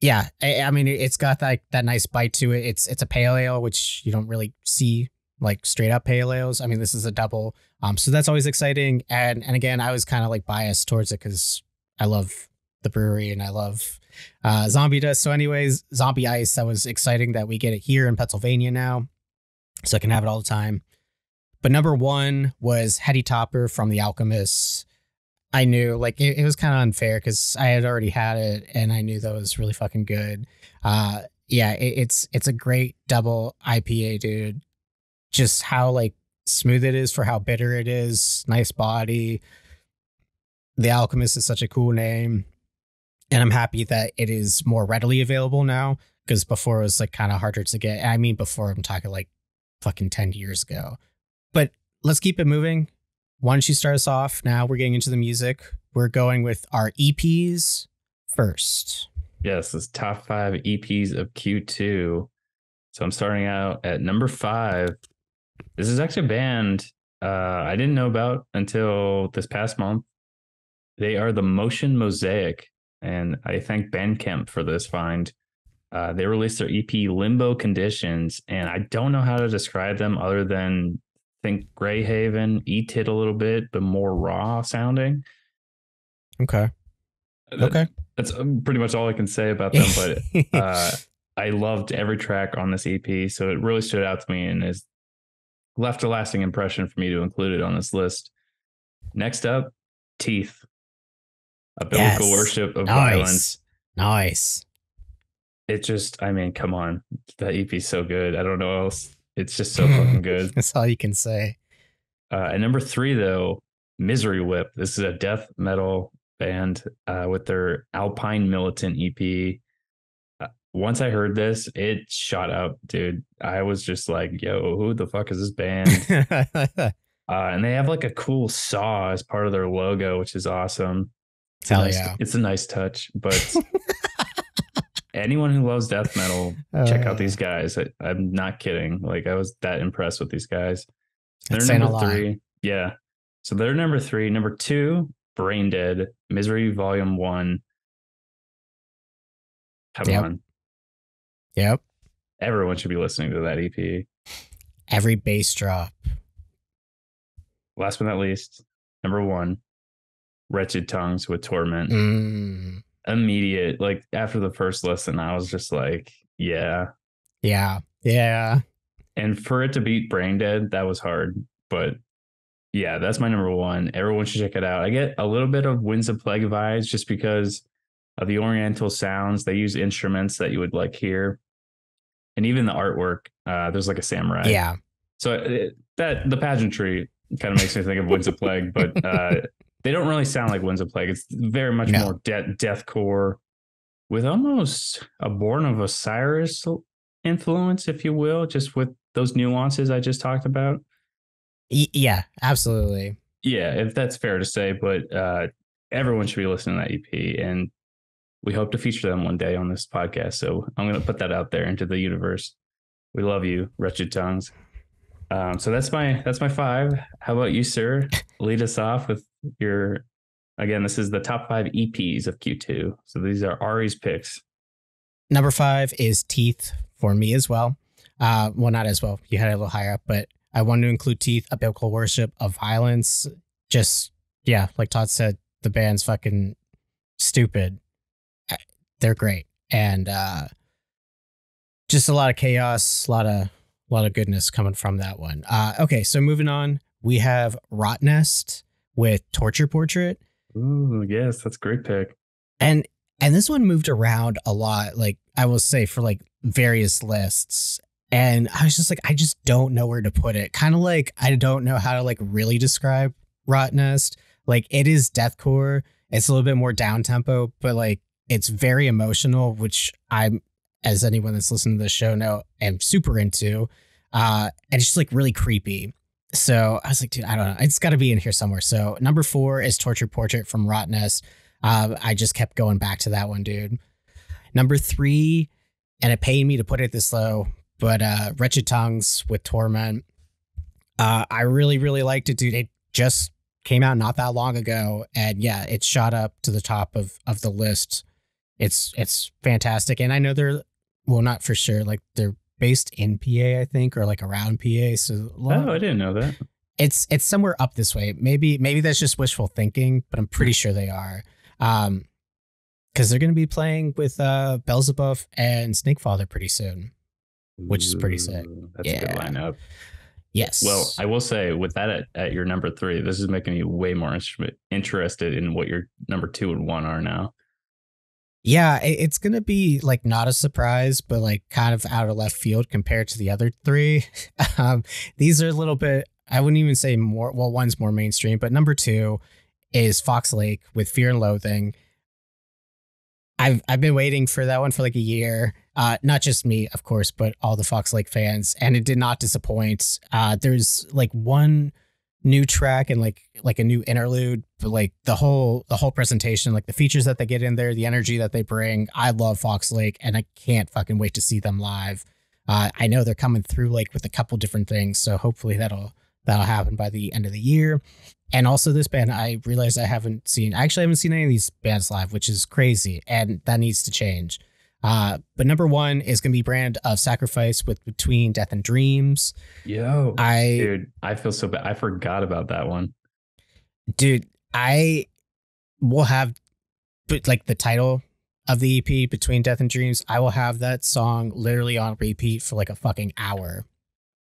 Yeah, I, I mean, it- it's got that that nice bite to it. It's it's a pale ale, which you don't really see like straight up pale ales. I mean, this is a double, um, so that's always exciting. And and again, I was kind of like biased towards it because I love the brewery and I love uh, Zombie Dust. So, anyways, Zombie Ice. That was exciting that we get it here in Pennsylvania now, so I can have it all the time. But number one was Heady Topper from The Alchemist. I knew like it, it was kind of unfair because I had already had it and I knew that was really fucking good. Uh, yeah, it, it's it's a great double IPA, dude. Just how like smooth it is for how bitter it is. Nice body. The Alchemist is such a cool name, and I'm happy that it is more readily available now because before it was like kind of harder to get. I mean, before I'm talking like fucking ten years ago. But let's keep it moving why don't you start us off? Now we're getting into the music. We're going with our EPs first. Yes, this top five EPs of Q2. So I'm starting out at number five. This is actually a band uh, I didn't know about until this past month. They are the Motion Mosaic, and I thank Bandcamp for this find. Uh, they released their EP Limbo Conditions, and I don't know how to describe them other than think Greyhaven, eat it a little bit, but more raw sounding. Okay. That- Okay. That's um, pretty much all I can say about them, but *laughs* uh, I loved every track on this EP, so it really stood out to me and has left a lasting impression for me to include it on this list. Next up, Teeth, a biblical Yes. worship of violence. nice. Nice. It just, I mean, come on, that EP is so good. I don't know what else. It's just so fucking good. *laughs* That's all you can say. Uh, at number three, though, Misery Whip. This is a death metal band uh, with their Alpine Militant EP. Uh, once I heard this, it shot up, dude. I was just like, yo, who the fuck is this band? *laughs* uh, and they have like a cool saw as part of their logo, which is awesome. It's a nice, yeah. It's a nice touch, but *laughs* anyone who loves death metal, *laughs* check Uh, out these guys. I, I'm not kidding. Like I was that impressed with these guys. They're That's saying a number three. Yeah. So they're number three. Number two, Brain Dead, Misery Volume One. Come Yep. on. Yep. Everyone should be listening to that EP. Every bass drop. Last but not least, number one, Wretched Tongues with Torment. Mm, Immediate, like after the first listen, I was just like, yeah. yeah. Yeah. And for it to beat Brain Dead, that was hard. But yeah, that's my number one. Everyone should check it out. I get a little bit of Winds of Plague vibes just because of the Oriental sounds. They use instruments that you would like hear. And even the artwork, uh, there's like a samurai. Yeah. So it, that the pageantry kind of makes me think of Winds of Plague, but *laughs* uh, they don't really sound like Winds of Plague. It's very much No. more de- deathcore with almost a Born of Osiris influence, if you will, just with those nuances I just talked about. Y- yeah. Absolutely. Yeah, if that's fair to say, but uh, everyone should be listening to that EP, and we hope to feature them one day on this podcast. So I'm going to put that out there into the universe. We love you, Wretched Tongues. Um, so that's my that's my five. How about you, sir? *laughs* Lead us off with your. Again, this is the top five EPs of Q2. So these are Arie's picks. Number five is Teeth for me as well. Uh, well, not as well. You had it a little higher up, but I wanted to include Teeth, a biblical worship of violence. Just, yeah, like Todd said, the band's fucking stupid. They're great. And uh, just a lot of chaos, a lot of a lot of goodness coming from that one. Uh, okay, so moving on, we have Rot Nest with Torture Portrait, Ooh, yes, that's a great pick. and and this one moved around a lot. Like I will say for like various lists, and I was just like, I just don't know where to put it. Kind of like I don't know how to like really describe Rot Nest. Like it is deathcore. It's a little bit more down tempo, but like it's very emotional, which I'm, as anyone that's listening to the show know, am super into. Uh, and it's just like really creepy. So I was like, dude, I don't know. It's got to be in here somewhere. So number four is Torture Portrait from Rot Nest. Uh, I just kept going back to that one, dude. Number three, and it pained me to put it this low, but uh, Wretched Tongues with Torment. Uh, I really, really liked it, dude. It just came out not that long ago, and yeah, it shot up to the top of of the list. It's it's fantastic, and I know they're well, not for sure. Like they're based in PA, I think, or like around PA. So Oh, I didn't know that. it's it's somewhere up this way. Maybe maybe that's just wishful thinking, but I'm pretty sure they are. Um, because they're going to be playing with uh Beelzebub and Snakefather pretty soon. Which is pretty sick. Ooh, That's a good lineup. Yes. Well, I will say with that at, at your number three, this is making me way more inter- interested in what your number two and one are now. Yeah, it's going to be like not a surprise, but like kind of out of left field compared to the other three. *laughs* um, these are a little bit. I wouldn't even say more. Well, one's more mainstream, but number two is Fox Lake with Fear and Loathing. I've I've been waiting for that one for like a year. Uh, not just me, of course, but all the Fox Lake fans, and it did not disappoint. Uh, there's like one new track and like like a new interlude, but like the whole the whole presentation, like the features that they get in there, the energy that they bring. I love Fox Lake, and I can't fucking wait to see them live. Uh, I know they're coming through like with a couple different things, so hopefully that'll that'll happen by the end of the year. And also this band, I realized I haven't seen. I actually haven't seen any of these bands live, which is crazy, and that needs to change. Uh, but number one is gonna be Brand of Sacrifice with Between Death and Dreams. Yo, I dude, I feel so bad. I forgot about that one. dude, I will have, but like the title of the EP, Between Death and Dreams, I will have that song literally on repeat for like a fucking hour.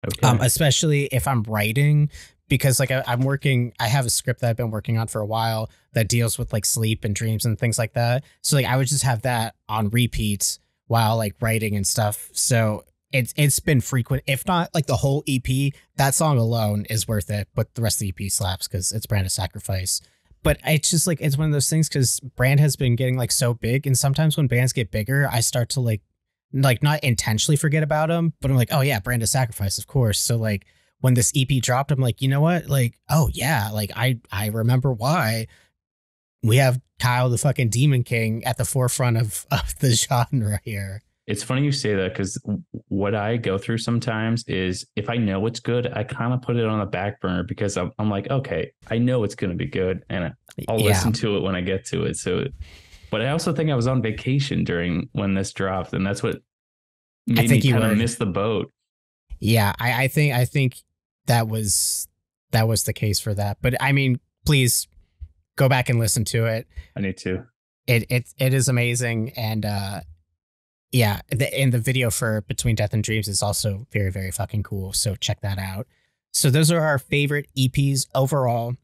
Okay. Um, especially if I'm writing, because like I, I'm working, I have a script that I've been working on for a while that deals with like sleep and dreams and things like that. So like I would just have that on repeats while like writing and stuff. So it's it's been frequent, if not like the whole EP. That song alone is worth it, but the rest of the EP slaps because it's Brand of Sacrifice. But it's just like it's one of those things because Brand has been getting like so big, and sometimes when bands get bigger, I start to like like not intentionally forget about them, but I'm like, oh yeah, Brand of Sacrifice, of course. So like when this EP dropped, I'm like, you know what? Like, oh yeah, like I I remember why we have Kyle the fucking Demon King at the forefront of, *laughs* of the genre here. It's funny you say that because what I go through sometimes is if I know it's good, I kind of put it on the back burner because I'm, I'm like, okay, I know it's going to be good and I'll yeah. listen to it when I get to it. So, but I also think I was on vacation during when this dropped, and that's what made think me you kind of miss the boat. Yeah, I, I think I think that was that was the case for that. But I mean, please go back and listen to it. I need to. It it it is amazing and uh yeah, the and the video for Between Death and Dreams is also very very fucking cool. So check that out. So those are our favorite EPs overall.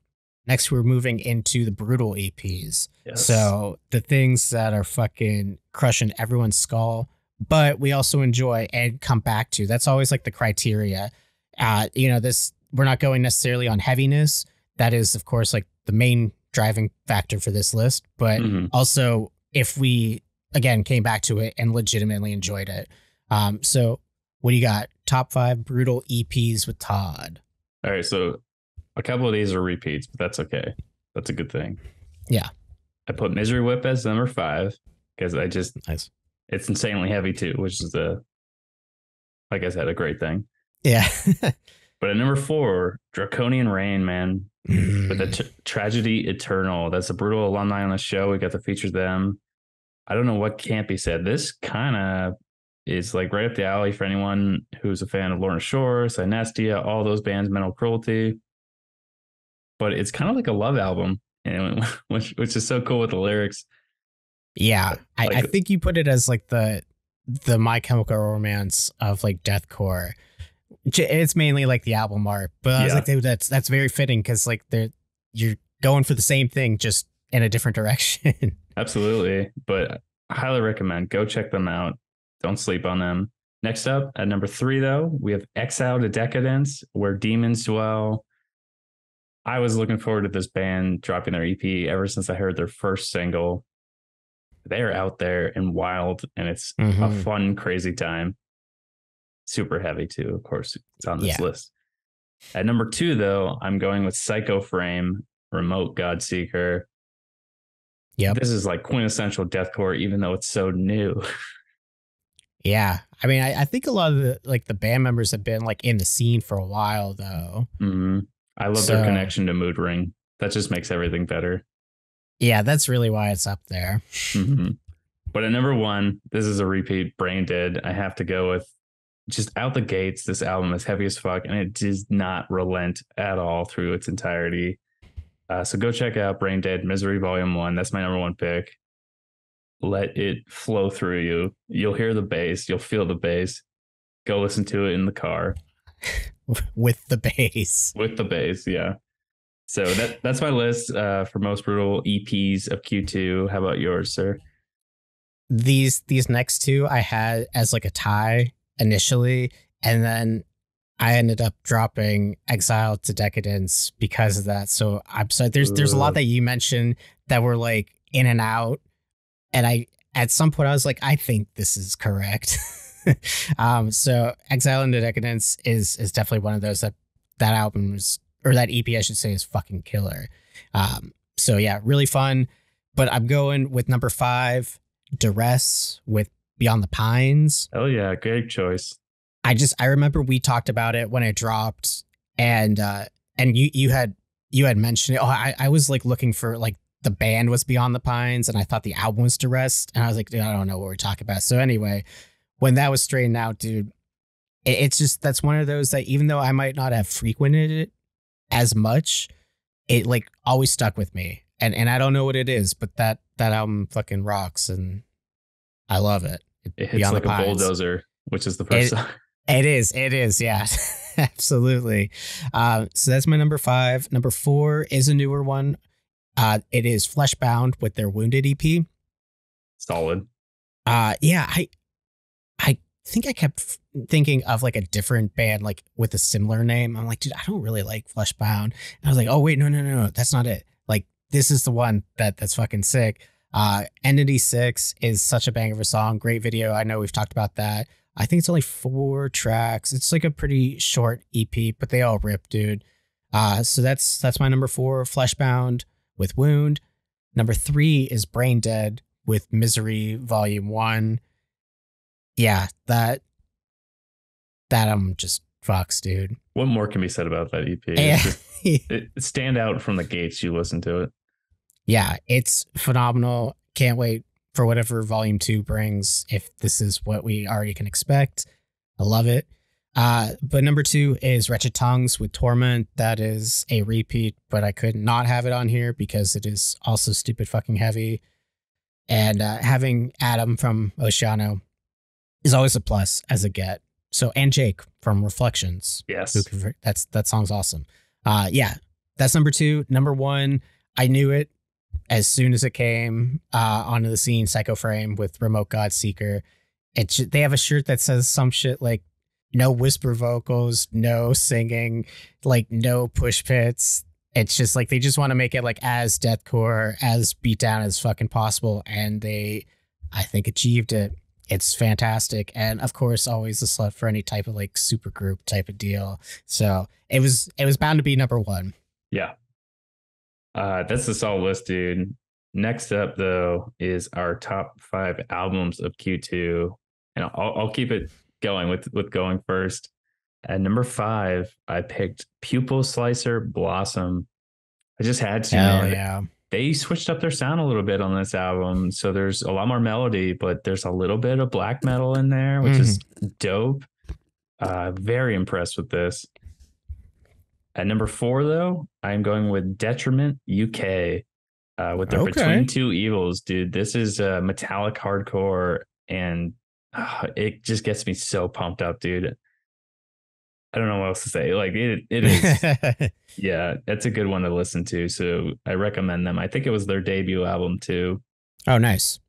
Next we're moving into the brutal EPs. Yes. So the things that are fucking crushing everyone's skull, but we also enjoy and come back to. That's always like the criteria. Uh, you know, this we're not going necessarily on heaviness. That is, of course, like the main driving factor for this list. But Mhm. also if we again came back to it and legitimately enjoyed it. Um, so what do you got? Top five brutal EPs with Todd. All right, so a couple of these are repeats, but that's okay. That's a good thing. Yeah. I put Misery Whip as number five because I just Nice. it's insanely heavy too, which is a like I said, a great thing. Yeah. *laughs* But at number four, Draconian Rain, man, with the Mm. t- tragedy eternal. That's a brutal alumni on the show. We got to feature them. I don't know what can't be said. This kind of is like right up the alley for anyone who's a fan of Lorna Shore, Synestia, all those bands, Mental Cruelty. But it's kind of like a love album, and *laughs* which which is so cool with the lyrics. Yeah, I, I think you put it as like the the My Chemical Romance of like deathcore, It's mainly like the album art, but I was like, that's that's very fitting because like they're you're going for the same thing, just in a different *laughs* direction. Absolutely. But I highly recommend go check them out. Don't sleep on them. Next up at number three, though, we have Exile to Decadence, where demons dwell. I was looking forward to this band dropping their EP ever since I heard their first single. They're out there and wild, and it's a Mhm. fun, crazy time. Super heavy, too. Of course, it's on this Yeah. list. At number two, though, I'm going with Psycho Frame, Remote God Seeker. Yep. This is like quintessential deathcore, even though it's so new. *laughs* yeah, I mean, I, I think a lot of the like the band members have been like in the scene for a while though. hmm I love So- their connection to Mood Ring. That just makes everything better. Yeah, that's really why it's up there. hmm But at number one, this is a repeat. Brain Dead. I have to go with just out the gates. This album is heavy as fuck, and it does not relent at all through its entirety. Uh, so go check out Brain Dead Misery Volume One. That's my number one pick. Let it flow through you. You'll hear the bass. You'll feel the bass. Go listen to it in the car. *laughs* with the bass. with the bass yeah so that that's my list uh for most brutal eps of q2 how about yours sir These these next two I had as like a tie initially, and then I ended up dropping Exile to Decadence because of that. So I'm sorry. There's there's a lot that you mentioned that were like in and out, and I at some point I was like, I think this is correct. *laughs* um, so Exile into Decadence is is definitely one of those that that album is or that EP I should say is fucking killer. Um, so yeah, really fun. But I'm going with number five, Duress with Beyond the Pines. oh yeah great choice I just I remember we talked about it when it dropped, and uh and you you had you had mentioned it. Oh, I I was like looking for like the band was Beyond the Pines, and I thought the album was Duress, and I was like, dude, I don't know what we're talking about. So anyway, when that was straightened out, dude, it, it's just that's one of those that even though I might not have frequented it as much, it like always stuck with me, and and I don't know what it is, but that that album fucking rocks, and I love it. It hits like a Pines. bulldozer which is the first It- song It is. It is. Yeah. *laughs* Absolutely. Uh, so that's my number five. Number four is a newer one. Uh, it is Fleshbound with their Wounded EP. solid Uh, yeah. I, I think I kept thinking of like a different band, like with a similar name. I'm like, dude, I don't really like Fleshbound. And I was like, oh wait, no, no, no, no, that's not it. Like this is the one that that's fucking sick. Uh, Entity Six is such a bang of a song. Great video. I know we've talked about that. I think it's only four tracks. It's like a pretty short EP, but they all rip, dude. Uh, so that's that's my number four, Fleshbound with Wound. Number three is Brain Dead with Misery Volume One. Yeah, that that um just fucks, dude. what more can be said about that ep *laughs* Yeah. just- it stand out from the gates you listen to it yeah, it's phenomenal. Can't wait for whatever volume two brings. If this is what we already can expect, I love it. Uh, but number two is Wretched Tongues with Torment. That is a repeat, but I could not have it on here because it is also stupid fucking heavy. And uh, having Adam from Oceano is always a plus as a get. So and Jake from Reflections. yes Who that's that song's awesome. Uh yeah, that's number two. Number one, I knew it as soon as it came uh onto the scene, Psycho Frame with Remote God Seeker. It's they have a shirt that says some shit like no whisper vocals, no singing, like no push pits. It's just like they just want to make it like as deathcore, as beat down as fucking possible. And they I think achieved it. It's fantastic. And of course, always a slut for any type of like super group type of deal. So it was it was bound to be number one. Yeah. Uh, that's a solid list, dude. Next up, though, is our top five albums of Q2, and I'll, I'll keep it going with with going first. At number five, I picked Pupil Slicer Blossom. I just had to. Hell yeah. They switched up their sound a little bit on this album, so there's a lot more melody, but there's a little bit of black metal in there, which is dope. Uh, very impressed with this. At number four, though, I'm going with Detriment UK uh, with their Okay. Between Two Evils, dude. This is uh, metallic hardcore, and uh, it just gets me so pumped up, dude. I don't know what else to say. Like it, it is. *laughs* yeah, it's a good one to listen to. So I recommend them. I think it was their debut album too. oh, nice.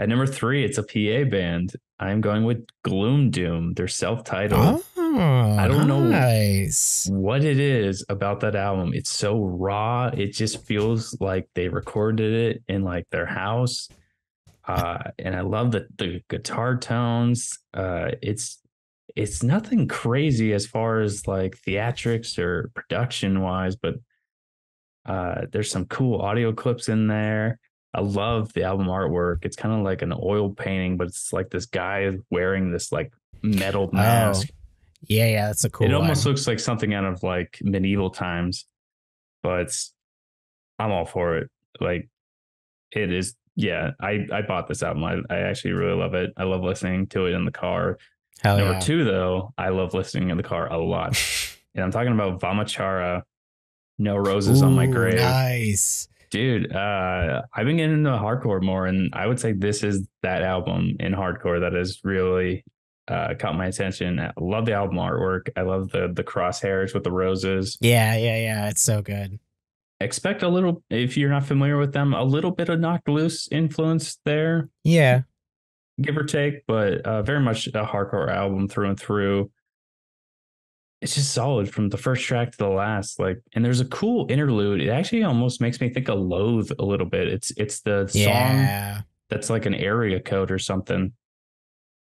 At number three, it's a PA band. I'm going with Gloom Doom. They're self-titled. Oh, I don't know. What it is about that album? It's so raw. It just feels like they recorded it in like their house. Uh, and I love the the guitar tones. Uh, it's it's nothing crazy as far as like theatrics or production wise, but uh, there's some cool audio clips in there. I love the album artwork. It's kind of like an oil painting, but it's like this guy wearing this like metal mask. Yeah, yeah, that's a cool. it almost looks like something out of like medieval times, but I'm all for it. Like it is. Yeah, I I bought this album. I I actually really love it. I love listening to it in the car. Hell Number yeah. two, though, I love listening in the car a lot. *laughs* and I'm talking about Vamachara, No Roses on My Ooh, Grave. Nice. Dude, uh, I've been getting into hardcore more, and I would say this is that album in hardcore that has really uh, caught my attention. I love the album artwork. I love the the crosshairs with the roses. Yeah, yeah, yeah. It's so good. Expect a little, if you're not familiar with them, a little bit of Knocked Loose influence there. Yeah. give or take, but uh, very much a hardcore album through and through. It's just solid from the first track to the last. Like, and there's a cool interlude. It actually almost makes me think of Loathe a little bit. It's it's the song Yeah. that's like an area code or something.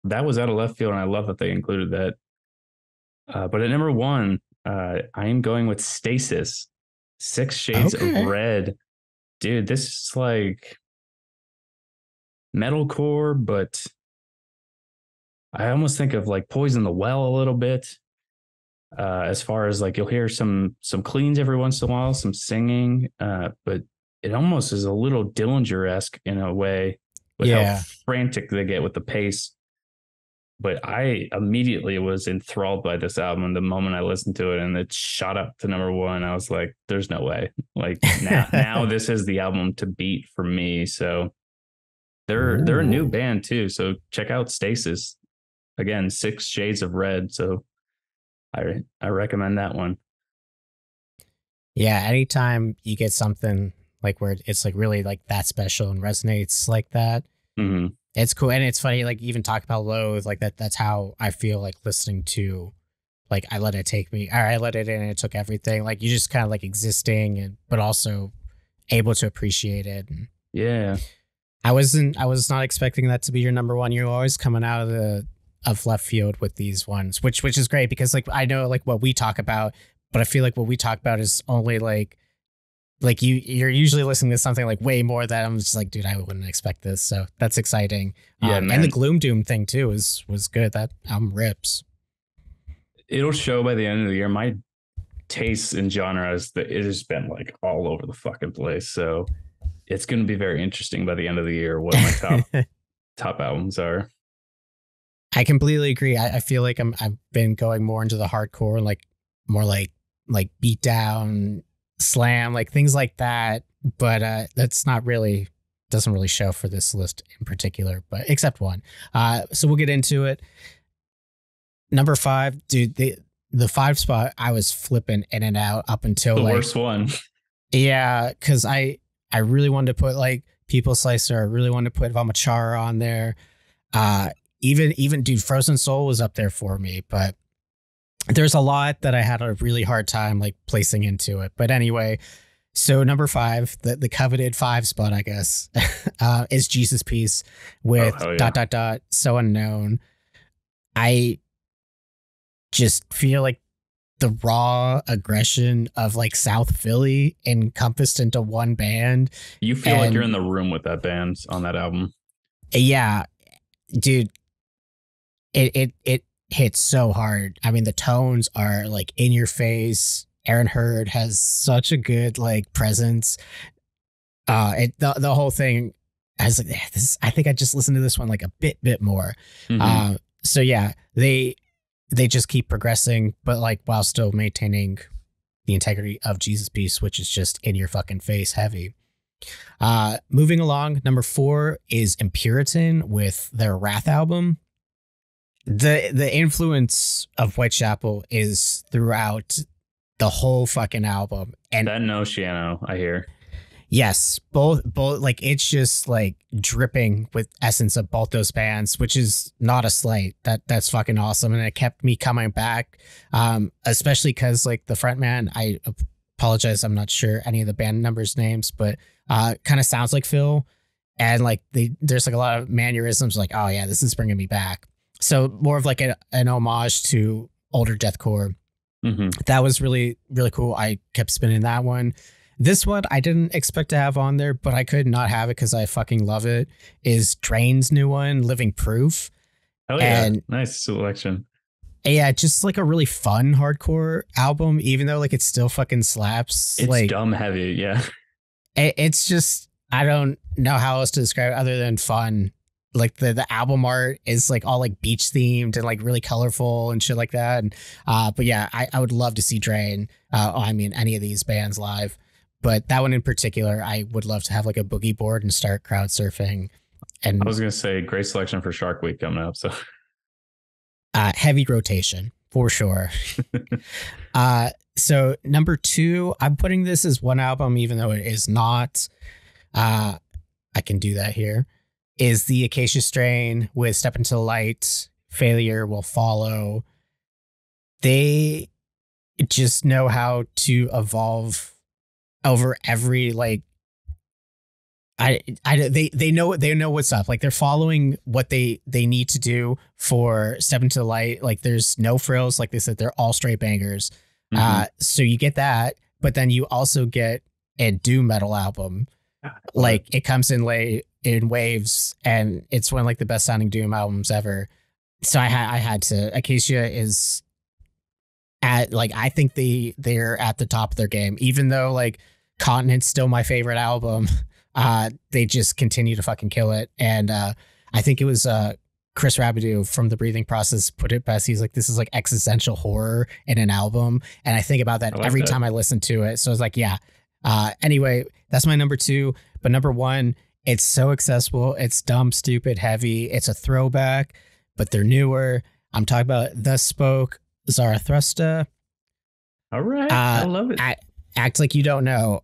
That was out of left field, and I love that they included that. Uh, but at number one, uh, I am going with Stasis, Six Shades Okay. of Red. Dude, this is like metalcore, but I almost think of like Poison the Well a little bit. Uh, as far as like you'll hear some some cleans every once in a while, some singing, uh, but it almost is a little Dillinger esque in a way with Yeah. how frantic they get with the pace. But I immediately was enthralled by this album the moment I listened to it, and it shot up to number one. I was like, "There's no way!" Like now, *laughs* now this is the album to beat for me. So they're they're a new band too. So check out Stasis. Again, Six Shades of Red. So I I recommend that one. Yeah. Anytime you get something like where it's like really like that special and resonates like that, hmm it's cool. And it's funny, like even talk about loathe, like that that's how I feel like listening to like I let it take me or I let it in and it took everything. Like you just kind of like existing and but also able to appreciate it. And Yeah. I wasn't I was not expecting that to be your number one. You're always coming out of the of left field with these ones, which which is great because like I know like what we talk about, but I feel like what we talk about is only like like you you're usually listening to something like way more that I'm just like, dude, I wouldn't expect this. So that's exciting. Yeah, Um, and the gloom doom thing too is was good. That album rips. It'll show by the end of the year. My tastes in genres that it has been like all over the fucking place. So it's going to be very interesting by the end of the year what my top *laughs* top albums are. I completely agree. I, I feel like I'm I've been going more into the hardcore, like more like like beat down, slam, like things like that. But uh that's not really doesn't really show for this list in particular, but except one. Uh so we'll get into it. Number five, dude, the the five spot I was flipping in and out up until The like worst one. yeah, because I I really wanted to put like Pupil Slicer. I really wanted to put Vamachara on there. Uh, even even dude, Frozen Soul was up there for me, but there's a lot that I had a really hard time like placing into it. But anyway, so number five, the the coveted five spot, I guess, *laughs* uh, is Jesus Piece with Oh, yeah. dot dot dot so unknown. I just feel like the raw aggression of like South Philly encompassed into one band. You feel like you're in the room with that band on that album. Yeah, dude, it it it hits so hard. I mean, the tones are like in your face. Aaron Heard has such a good like presence. Uh, it the the whole thing. I was like, "Eh, this. I think I just listened to this one like a bit bit more. Mhm. Uh, so yeah, they they just keep progressing, but like while still maintaining the integrity of Jesus Piece, which is just in your fucking face heavy. Uh, moving along, number four is Impuritan with their Wrath album. The the influence of Whitechapel is throughout the whole fucking album, and that Oceano, I hear. Yes, both both like it's just like dripping with essence of both those bands, which is not a slight. That that's fucking awesome, and it kept me coming back. Um, especially because like the frontman, I apologize, I'm not sure any of the band members' names, but uh, kind of sounds like Phil, and like they there's like a lot of mannerisms, like oh yeah, this is bringing me back. So more of like a, an homage to older deathcore. Mm-hmm. That was really really cool. I kept spinning that one. This one I didn't expect to have on there, but I could not have it because I fucking love it. Is Drain's new one, Living Proof. Oh yeah, and, nice selection. Yeah, just like a really fun hardcore album, even though like it still fucking slaps. It's like, dumb heavy, yeah. It, it's just I don't know how else to describe it other than fun. Like the the album art is like all like beach themed and like really colorful and shit like that. And uh, but yeah, I, I would love to see Drain. Uh, I mean any of these bands live but that one in particular, I would love to have like a boogie board and start crowd surfing. And I was gonna say great selection for Shark Week coming up. So uh, heavy rotation for sure. *laughs* uh, so number two, I'm putting this as one album, even though it is not. Uh, I can do that here. Is the Acacia Strain with Step into the Light, Failure Will Follow. They just know how to evolve over every like I, I they they know they know what's up like they're following what they they need to do for step into the light like there's no frills like they said they're all straight bangers mm-hmm. uh so you get that but then you also get a doom metal album like it comes in late in waves and it's one of like the best sounding doom albums ever so i had i had to acacia is at like i think they they're at the top of their game even though like Continent's still my favorite album. *laughs* Uh, they just continue to fucking kill it. And uh, I think it was uh, Chris Rabideau from the Breathing Process put it best. He's like, this is like existential horror in an album. And I think about that like every that. time I listen to it. So I was like, yeah. Uh, anyway, that's my number two. But number one, it's so accessible. It's dumb, stupid, heavy. It's a throwback, but they're newer. I'm talking about The Spoke, Zarathustra. All right. Uh, I love it. I, act like you don't know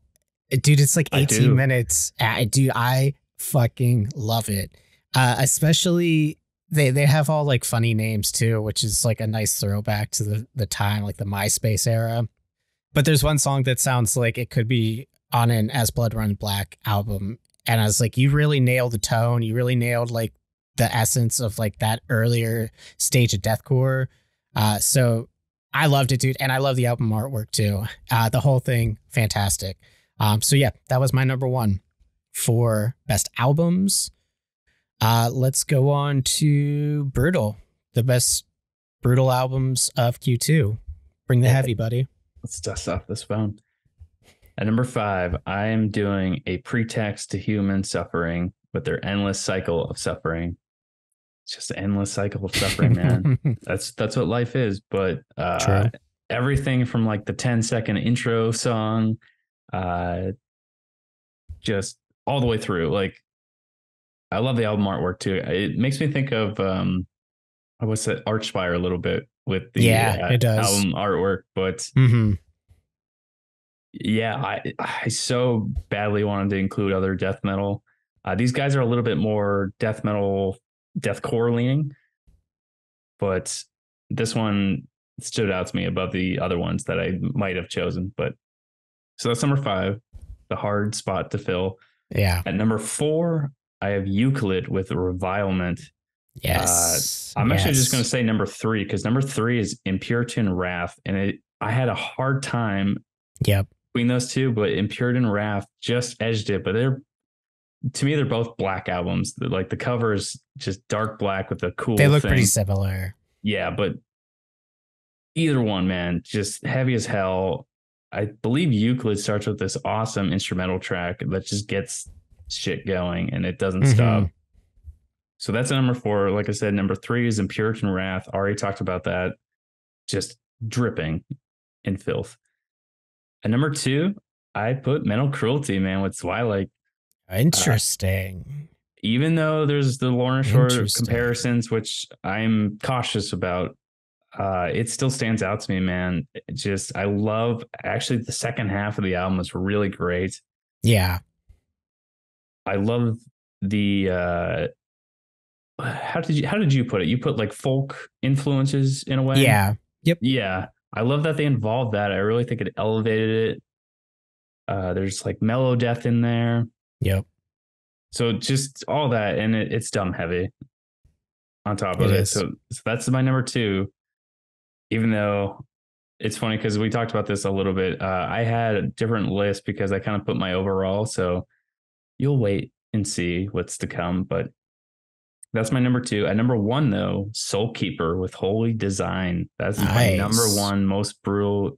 dude it's like 18 minutes uh, dude i fucking love it uh, especially they they have all like funny names too which is like a nice throwback to the the time like the myspace era but there's one song that sounds like it could be on an as blood runs black album and i was like you really nailed the tone you really nailed like the essence of like that earlier stage of deathcore uh so i loved it dude and i love the album artwork too uh the whole thing fantastic um, so yeah, that was my number one for best albums. Uh, let's go on to Brutal, the best Brutal albums of Q2. Bring the heavy, buddy. Let's dust off this phone. At number five, I am doing a pretext to human suffering with their endless cycle of suffering. It's just an endless cycle of suffering, man. *laughs* that's that's what life is. But uh, everything from like the 10 second intro song uh, just all the way through. Like, I love the album artwork too. It makes me think of um, what's that Archspire a little bit with the yeah, uh, it does. album artwork, but mm-hmm. yeah, I I so badly wanted to include other death metal. Uh, these guys are a little bit more death metal, deathcore leaning, but this one stood out to me above the other ones that I might have chosen. But so that's number five, the hard spot to fill. Yeah. At number four, I have Euclid with revilement. Yes. Uh, I'm yes. actually just going to say number three because number three is Impuritan Wrath, and it I had a hard time. Yep. Between those two, but Impuritan Wrath just edged it. But they're to me, they're both black albums. Like the cover is just dark black with a cool. They look thing. pretty similar. Yeah, but either one, man, just heavy as hell. I believe Euclid starts with this awesome instrumental track that just gets shit going and it doesn't mm-hmm. stop. So that's number four. Like I said, number three is Impuritan Wrath. Already talked about that. Just dripping in filth. And number two, I put Mental Cruelty, man, with Twilight. Interesting. Uh, even though there's the Lorna Shore comparisons, which I'm cautious about, uh, it still stands out to me, man. It just I love actually the second half of the album was really great. Yeah. I love the uh how did you how did you put it? You put like folk influences in a way. Yeah. Yep. Yeah. I love that they involved that. I really think it elevated it. Uh there's like mellow death in there. Yep. So just all that, and it, it's dumb heavy on top of It it. So, so that's my number two. Even though it's funny because we talked about this a little bit. Uh, I had a different list because I kind of put my overall. So you'll wait and see what's to come. But that's my number two. At number one, though, Soul Keeper with Holy Design. That's my number one most brutal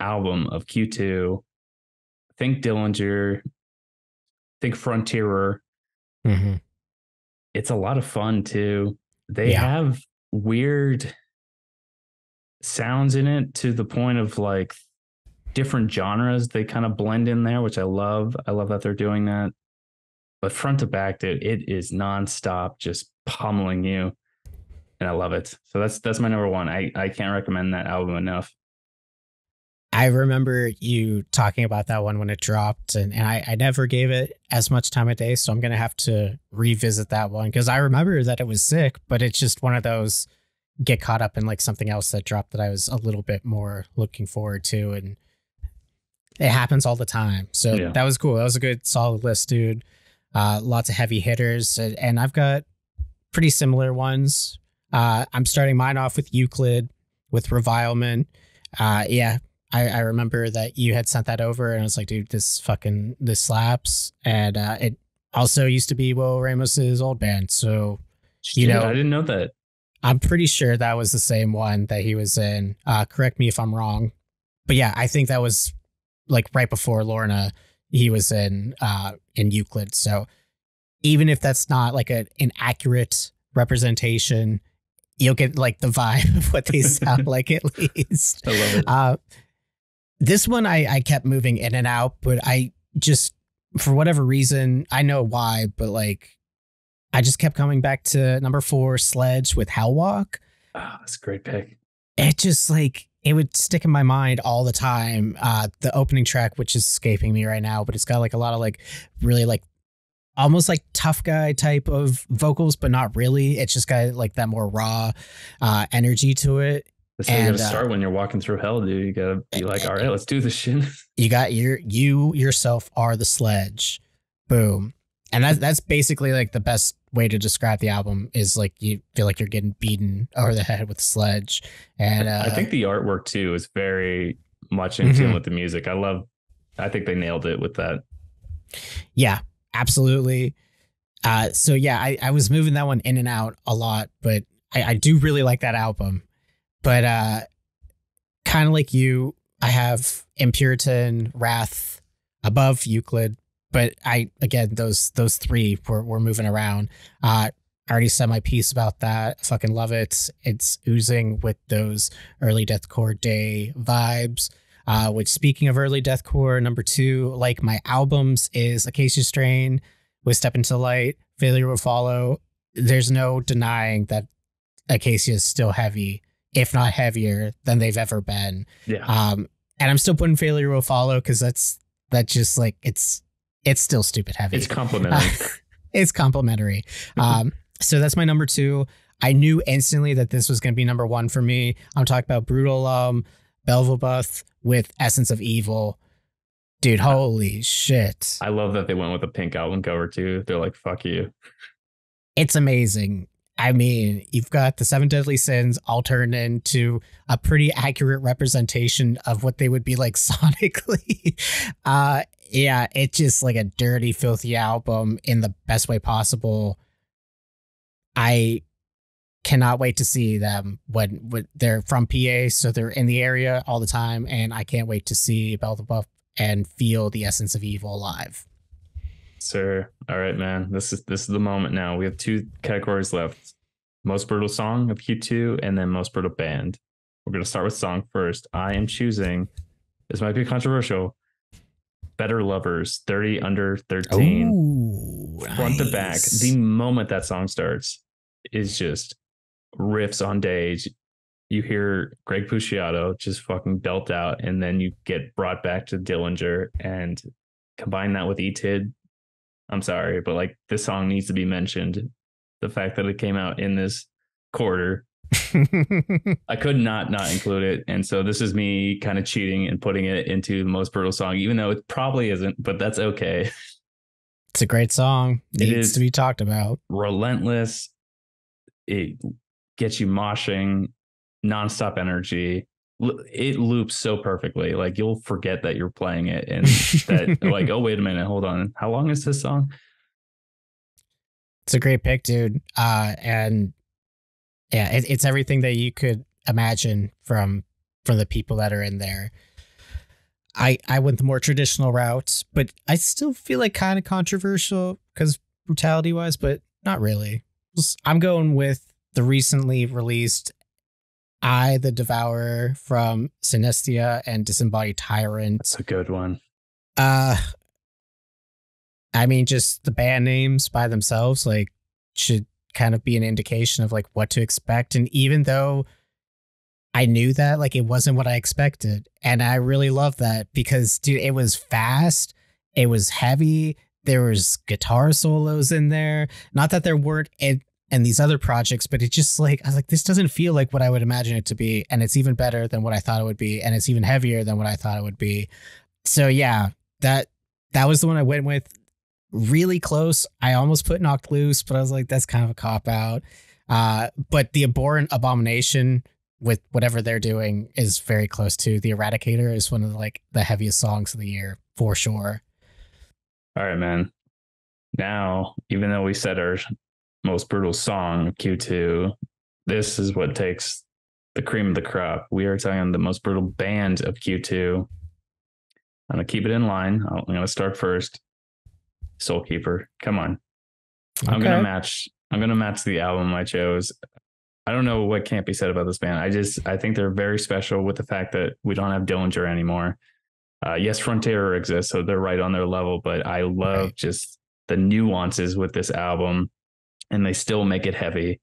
album of Q2. Think Dillinger. Think Frontierer hmm it's a lot of fun too. They Yeah. have weird sounds in it to the point of like different genres they kind of blend in there, which I love. I love that they're doing that. But front to back, dude, it is nonstop, just pummeling you. And I love it. So that's that's my number one. I, I can't recommend that album enough. I remember you talking about that one when it dropped, and, and I, I never gave it as much time of day. So I'm going to have to revisit that one because I remember that it was sick, but it's just one of those get caught up in like something else that dropped that I was a little bit more looking forward to. And it happens all the time. So Yeah. that was cool. That was a good solid list, dude. Uh, lots of heavy hitters. And, and I've got pretty similar ones. Uh, I'm starting mine off with Euclid with Revilement. Uh, yeah, I, I remember that you had sent that over, and I was like, dude, this fucking this slaps. And uh, it also used to be Will Ramos's old band, so You know- I didn't know that. I'm pretty sure that was the same one that he was in. Uh, correct me if I'm wrong, but yeah, I think that was like right before Lorna. He was in uh, in Euclid, so even if that's not like a, an accurate representation, you'll get like the vibe of what they sound *laughs* like at least. I love it. Uh, this one I, I kept moving in and out, but I just for whatever reason I know why, but like I just kept coming back to number four, Sledge with Hellwalk. Ah, that's a great pick. It just like it would stick in my mind all the time. Uh, the opening track, which is escaping me right now, but it's got like a lot of like really like almost like tough guy type of vocals, but not really. It's just got like that more raw uh, energy to it. That's how you gotta uh, start when you're walking through hell, dude. You gotta be like, all right, let's do this shit. you got your you yourself are the sledge boom and that, that's basically like the best way to describe the album is like you feel like you're getting beaten over the head with sledge and uh, I think the artwork too is very much in tune Mhm. with the music. I love. I think they nailed it with that. yeah absolutely uh so yeah I, I was moving that one in and out a lot but I, I do really like that album but uh kind of like you i have impuritan wrath above euclid but i again those those three were, were moving around uh I already said my piece about that. Fucking love it. It's oozing with those early deathcore day vibes. Uh, which speaking of early deathcore, number two, like my albums is Acacia Strain with Step Into Light, Failure Will Follow. There's no denying that Acacia is still heavy, if not heavier than they've ever been. Yeah, Um, and I'm still putting Failure Will Follow because that's that just like it's it's still stupid heavy it's complimentary. *laughs* it's complimentary. Um, so that's my number two. I knew instantly that this was going to be number one for me. I'm talking about Brutal um, Bellzlleb with Essence of Evil. Dude, holy shit. I love that they went with a pink album cover too. They're like, "Fuck you." It's amazing. I mean, you've got the seven deadly sins all turned into a pretty accurate representation of what they would be like *laughs* sonically. uh yeah, it's just like a dirty, filthy album in the best way possible. I cannot wait to see them when, when they're from PA, so they're in the area all the time, and I can't wait to see Buff and feel the essence of evil live. Sir, all right, man. This is this is the moment now. We have two categories left: most brutal song of Q2, and then most brutal band. We're gonna start with song first. I am choosing. This might be controversial. Better Lovers, thirty under thirteen. Ooh. front to back. The moment that song starts is just riffs on stage. You hear Greg Puciato just fucking belt out, and then you get brought back to Dillinger and combine that with ETID. I'm sorry, but like this song needs to be mentioned. The fact that it came out in this quarter, *laughs* I could not not include it, and so this is me kind of cheating and putting it into the most brutal song, even though it probably isn't, but that's okay. it's a great song. It Needs is. to be talked about. relentless. It gets you moshing, nonstop energy. It loops so perfectly. Like you'll forget that you're playing it and that *laughs* like, oh wait a minute, hold on. How long is this song? It's a great pick, dude. Uh, and yeah, it, it's everything that you could imagine from from the people that are in there. I I went the more traditional route, but I still feel like kind of controversial because brutality wise, but not really. I'm going with the recently released I the Devourer from Synestia and Disembodied Tyrant. It's a good one. Uh I mean just the band names by themselves like should kind of be an indication of like what to expect and even though I knew that like it wasn't what I expected and I really love that because dude it was fast, it was heavy, there was guitar solos in there. Not that there weren't in and these other projects, but it just like I was like, this doesn't feel like what I would imagine it to be, and it's even better than what I thought it would be, and it's even heavier than what I thought it would be. So yeah, that that was the one I went with. Really close. I almost put knocked loose, but I was like, that's kind of a cop out. Uh, but the abhorrent abomination with whatever they're doing is very close to the Eradicator is one of the, like the heaviest songs of the year for sure. All right, man. Now, even though we said our most brutal song, Q2, this is what takes the cream of the crop. We are talking the most brutal band of Q2. I'm gonna keep it in line. I'm gonna start first. Soulkeeper, come on. I'm gonna match. I'm gonna match the album I chose. I don't know what can't be said about this band. I just I think they're very special with the fact that we don't have Dillinger anymore. Uh, yes, Frontierer exists, so they're right on their level. But I love Right. just the nuances with this album, and they still make it heavy,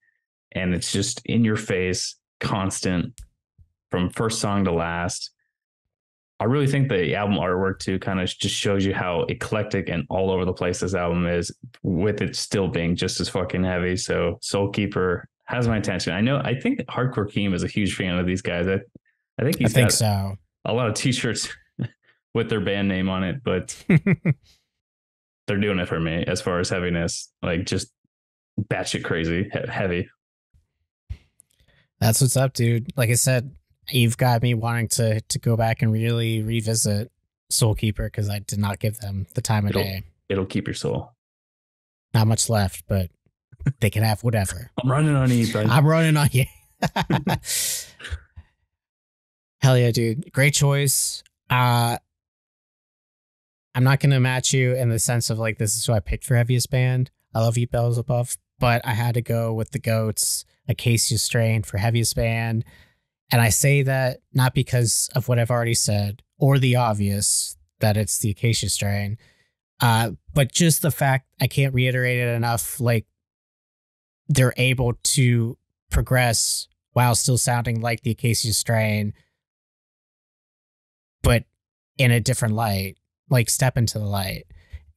and it's just in your face, constant, from first song to last. I really think the album artwork too kind of just shows you how eclectic and all over the place this album is, with it still being just as fucking heavy. So Soulkeeper has my attention. I know. I think Hardcore Keem is a huge fan of these guys. I, I think I he's think got so. a lot of T-shirts *laughs* with their band name on it, but *laughs* they're doing it for me as far as heaviness, like just batshit crazy, heavy. That's what's up, dude. Like I said, you've got me wanting to to go back and really revisit Soulkeeper because I did not give them the time of It'll- day. It'll keep your soul. Not much left, but they can have whatever. I'm running on E, but I'm running on you. *laughs* Hell yeah, dude. Great choice. Uh I'm not gonna match you in the sense of like this is who I picked for heaviest band. I love you Bellzlleb, but I had to go with the goats, Acacia Strain for heaviest band. And I say that not because of what I've already said or the obvious that it's the Acacia Strain, uh, but just the fact I can't reiterate it enough. Like they're able to progress while still sounding like the Acacia Strain, but in a different light, like step into the light.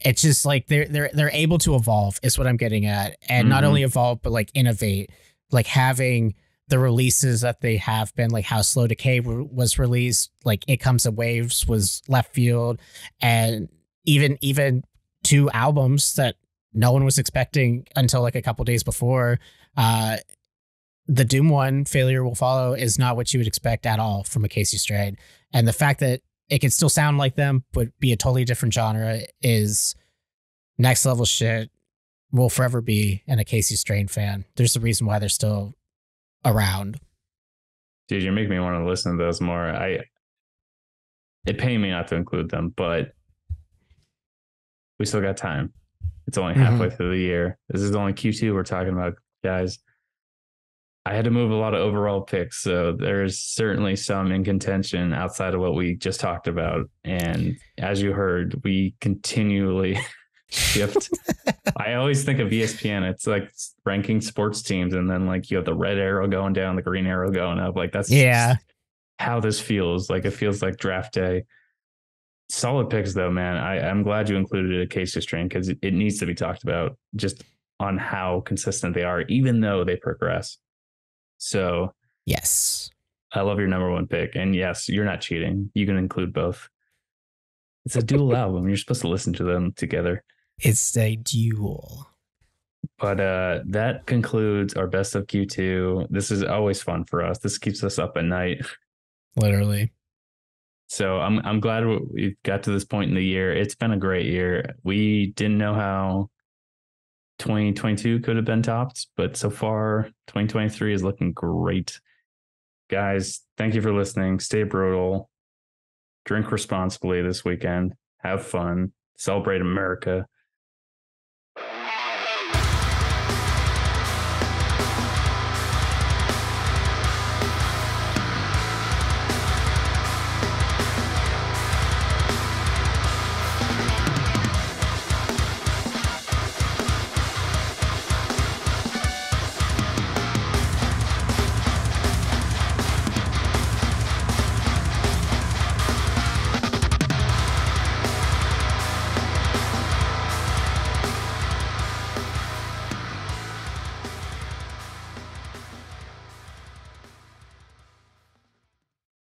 It's just like they're they're they're able to evolve is what I'm getting at, and not Mhm. only evolve but like innovate, like having the releases that they have been, like how Slow Decay was released, like It Comes in Waves was left field, and even even two albums that no one was expecting until like a couple days before. Uh, the Doom one, Failure Will Follow, is not what you would expect at all from Acacia Strain. And the fact that it can still sound like them, but be a totally different genre is next level shit. Will forever be an Acacia Strain fan. There's a reason why they're still around. dude, you make me want to listen to those more. I it pained me not to include them, but we still got time. It's only mm-hmm. halfway through the year. This is only Q2 we're talking about, guys. I had to move a lot of overall picks, so there's certainly some in contention outside of what we just talked about. And as you heard, we continually *laughs* shift. *laughs* I always think of ESPN. It's like ranking sports teams, and then like you have the red arrow going down, the green arrow going up. Like that's Yeah. how this feels. Like it feels like draft day. Solid picks though, man. I, I'm glad you included Acacia Strain because it, it needs to be talked about just on how consistent they are, even though they progress. So Yes. I love your number one pick. And yes, you're not cheating. You can include both. It's a dual *laughs* album. You're supposed to listen to them together. It's a duel. But uh that concludes our best of Q2. This is always fun for us. This keeps us up at night. Literally. So I'm I'm glad we got to this point in the year. It's been a great year. We didn't know how 2022 could have been topped, but so far 2023 is looking great. Guys, thank you for listening. Stay brutal. Drink responsibly this weekend. Have fun. Celebrate America you *laughs*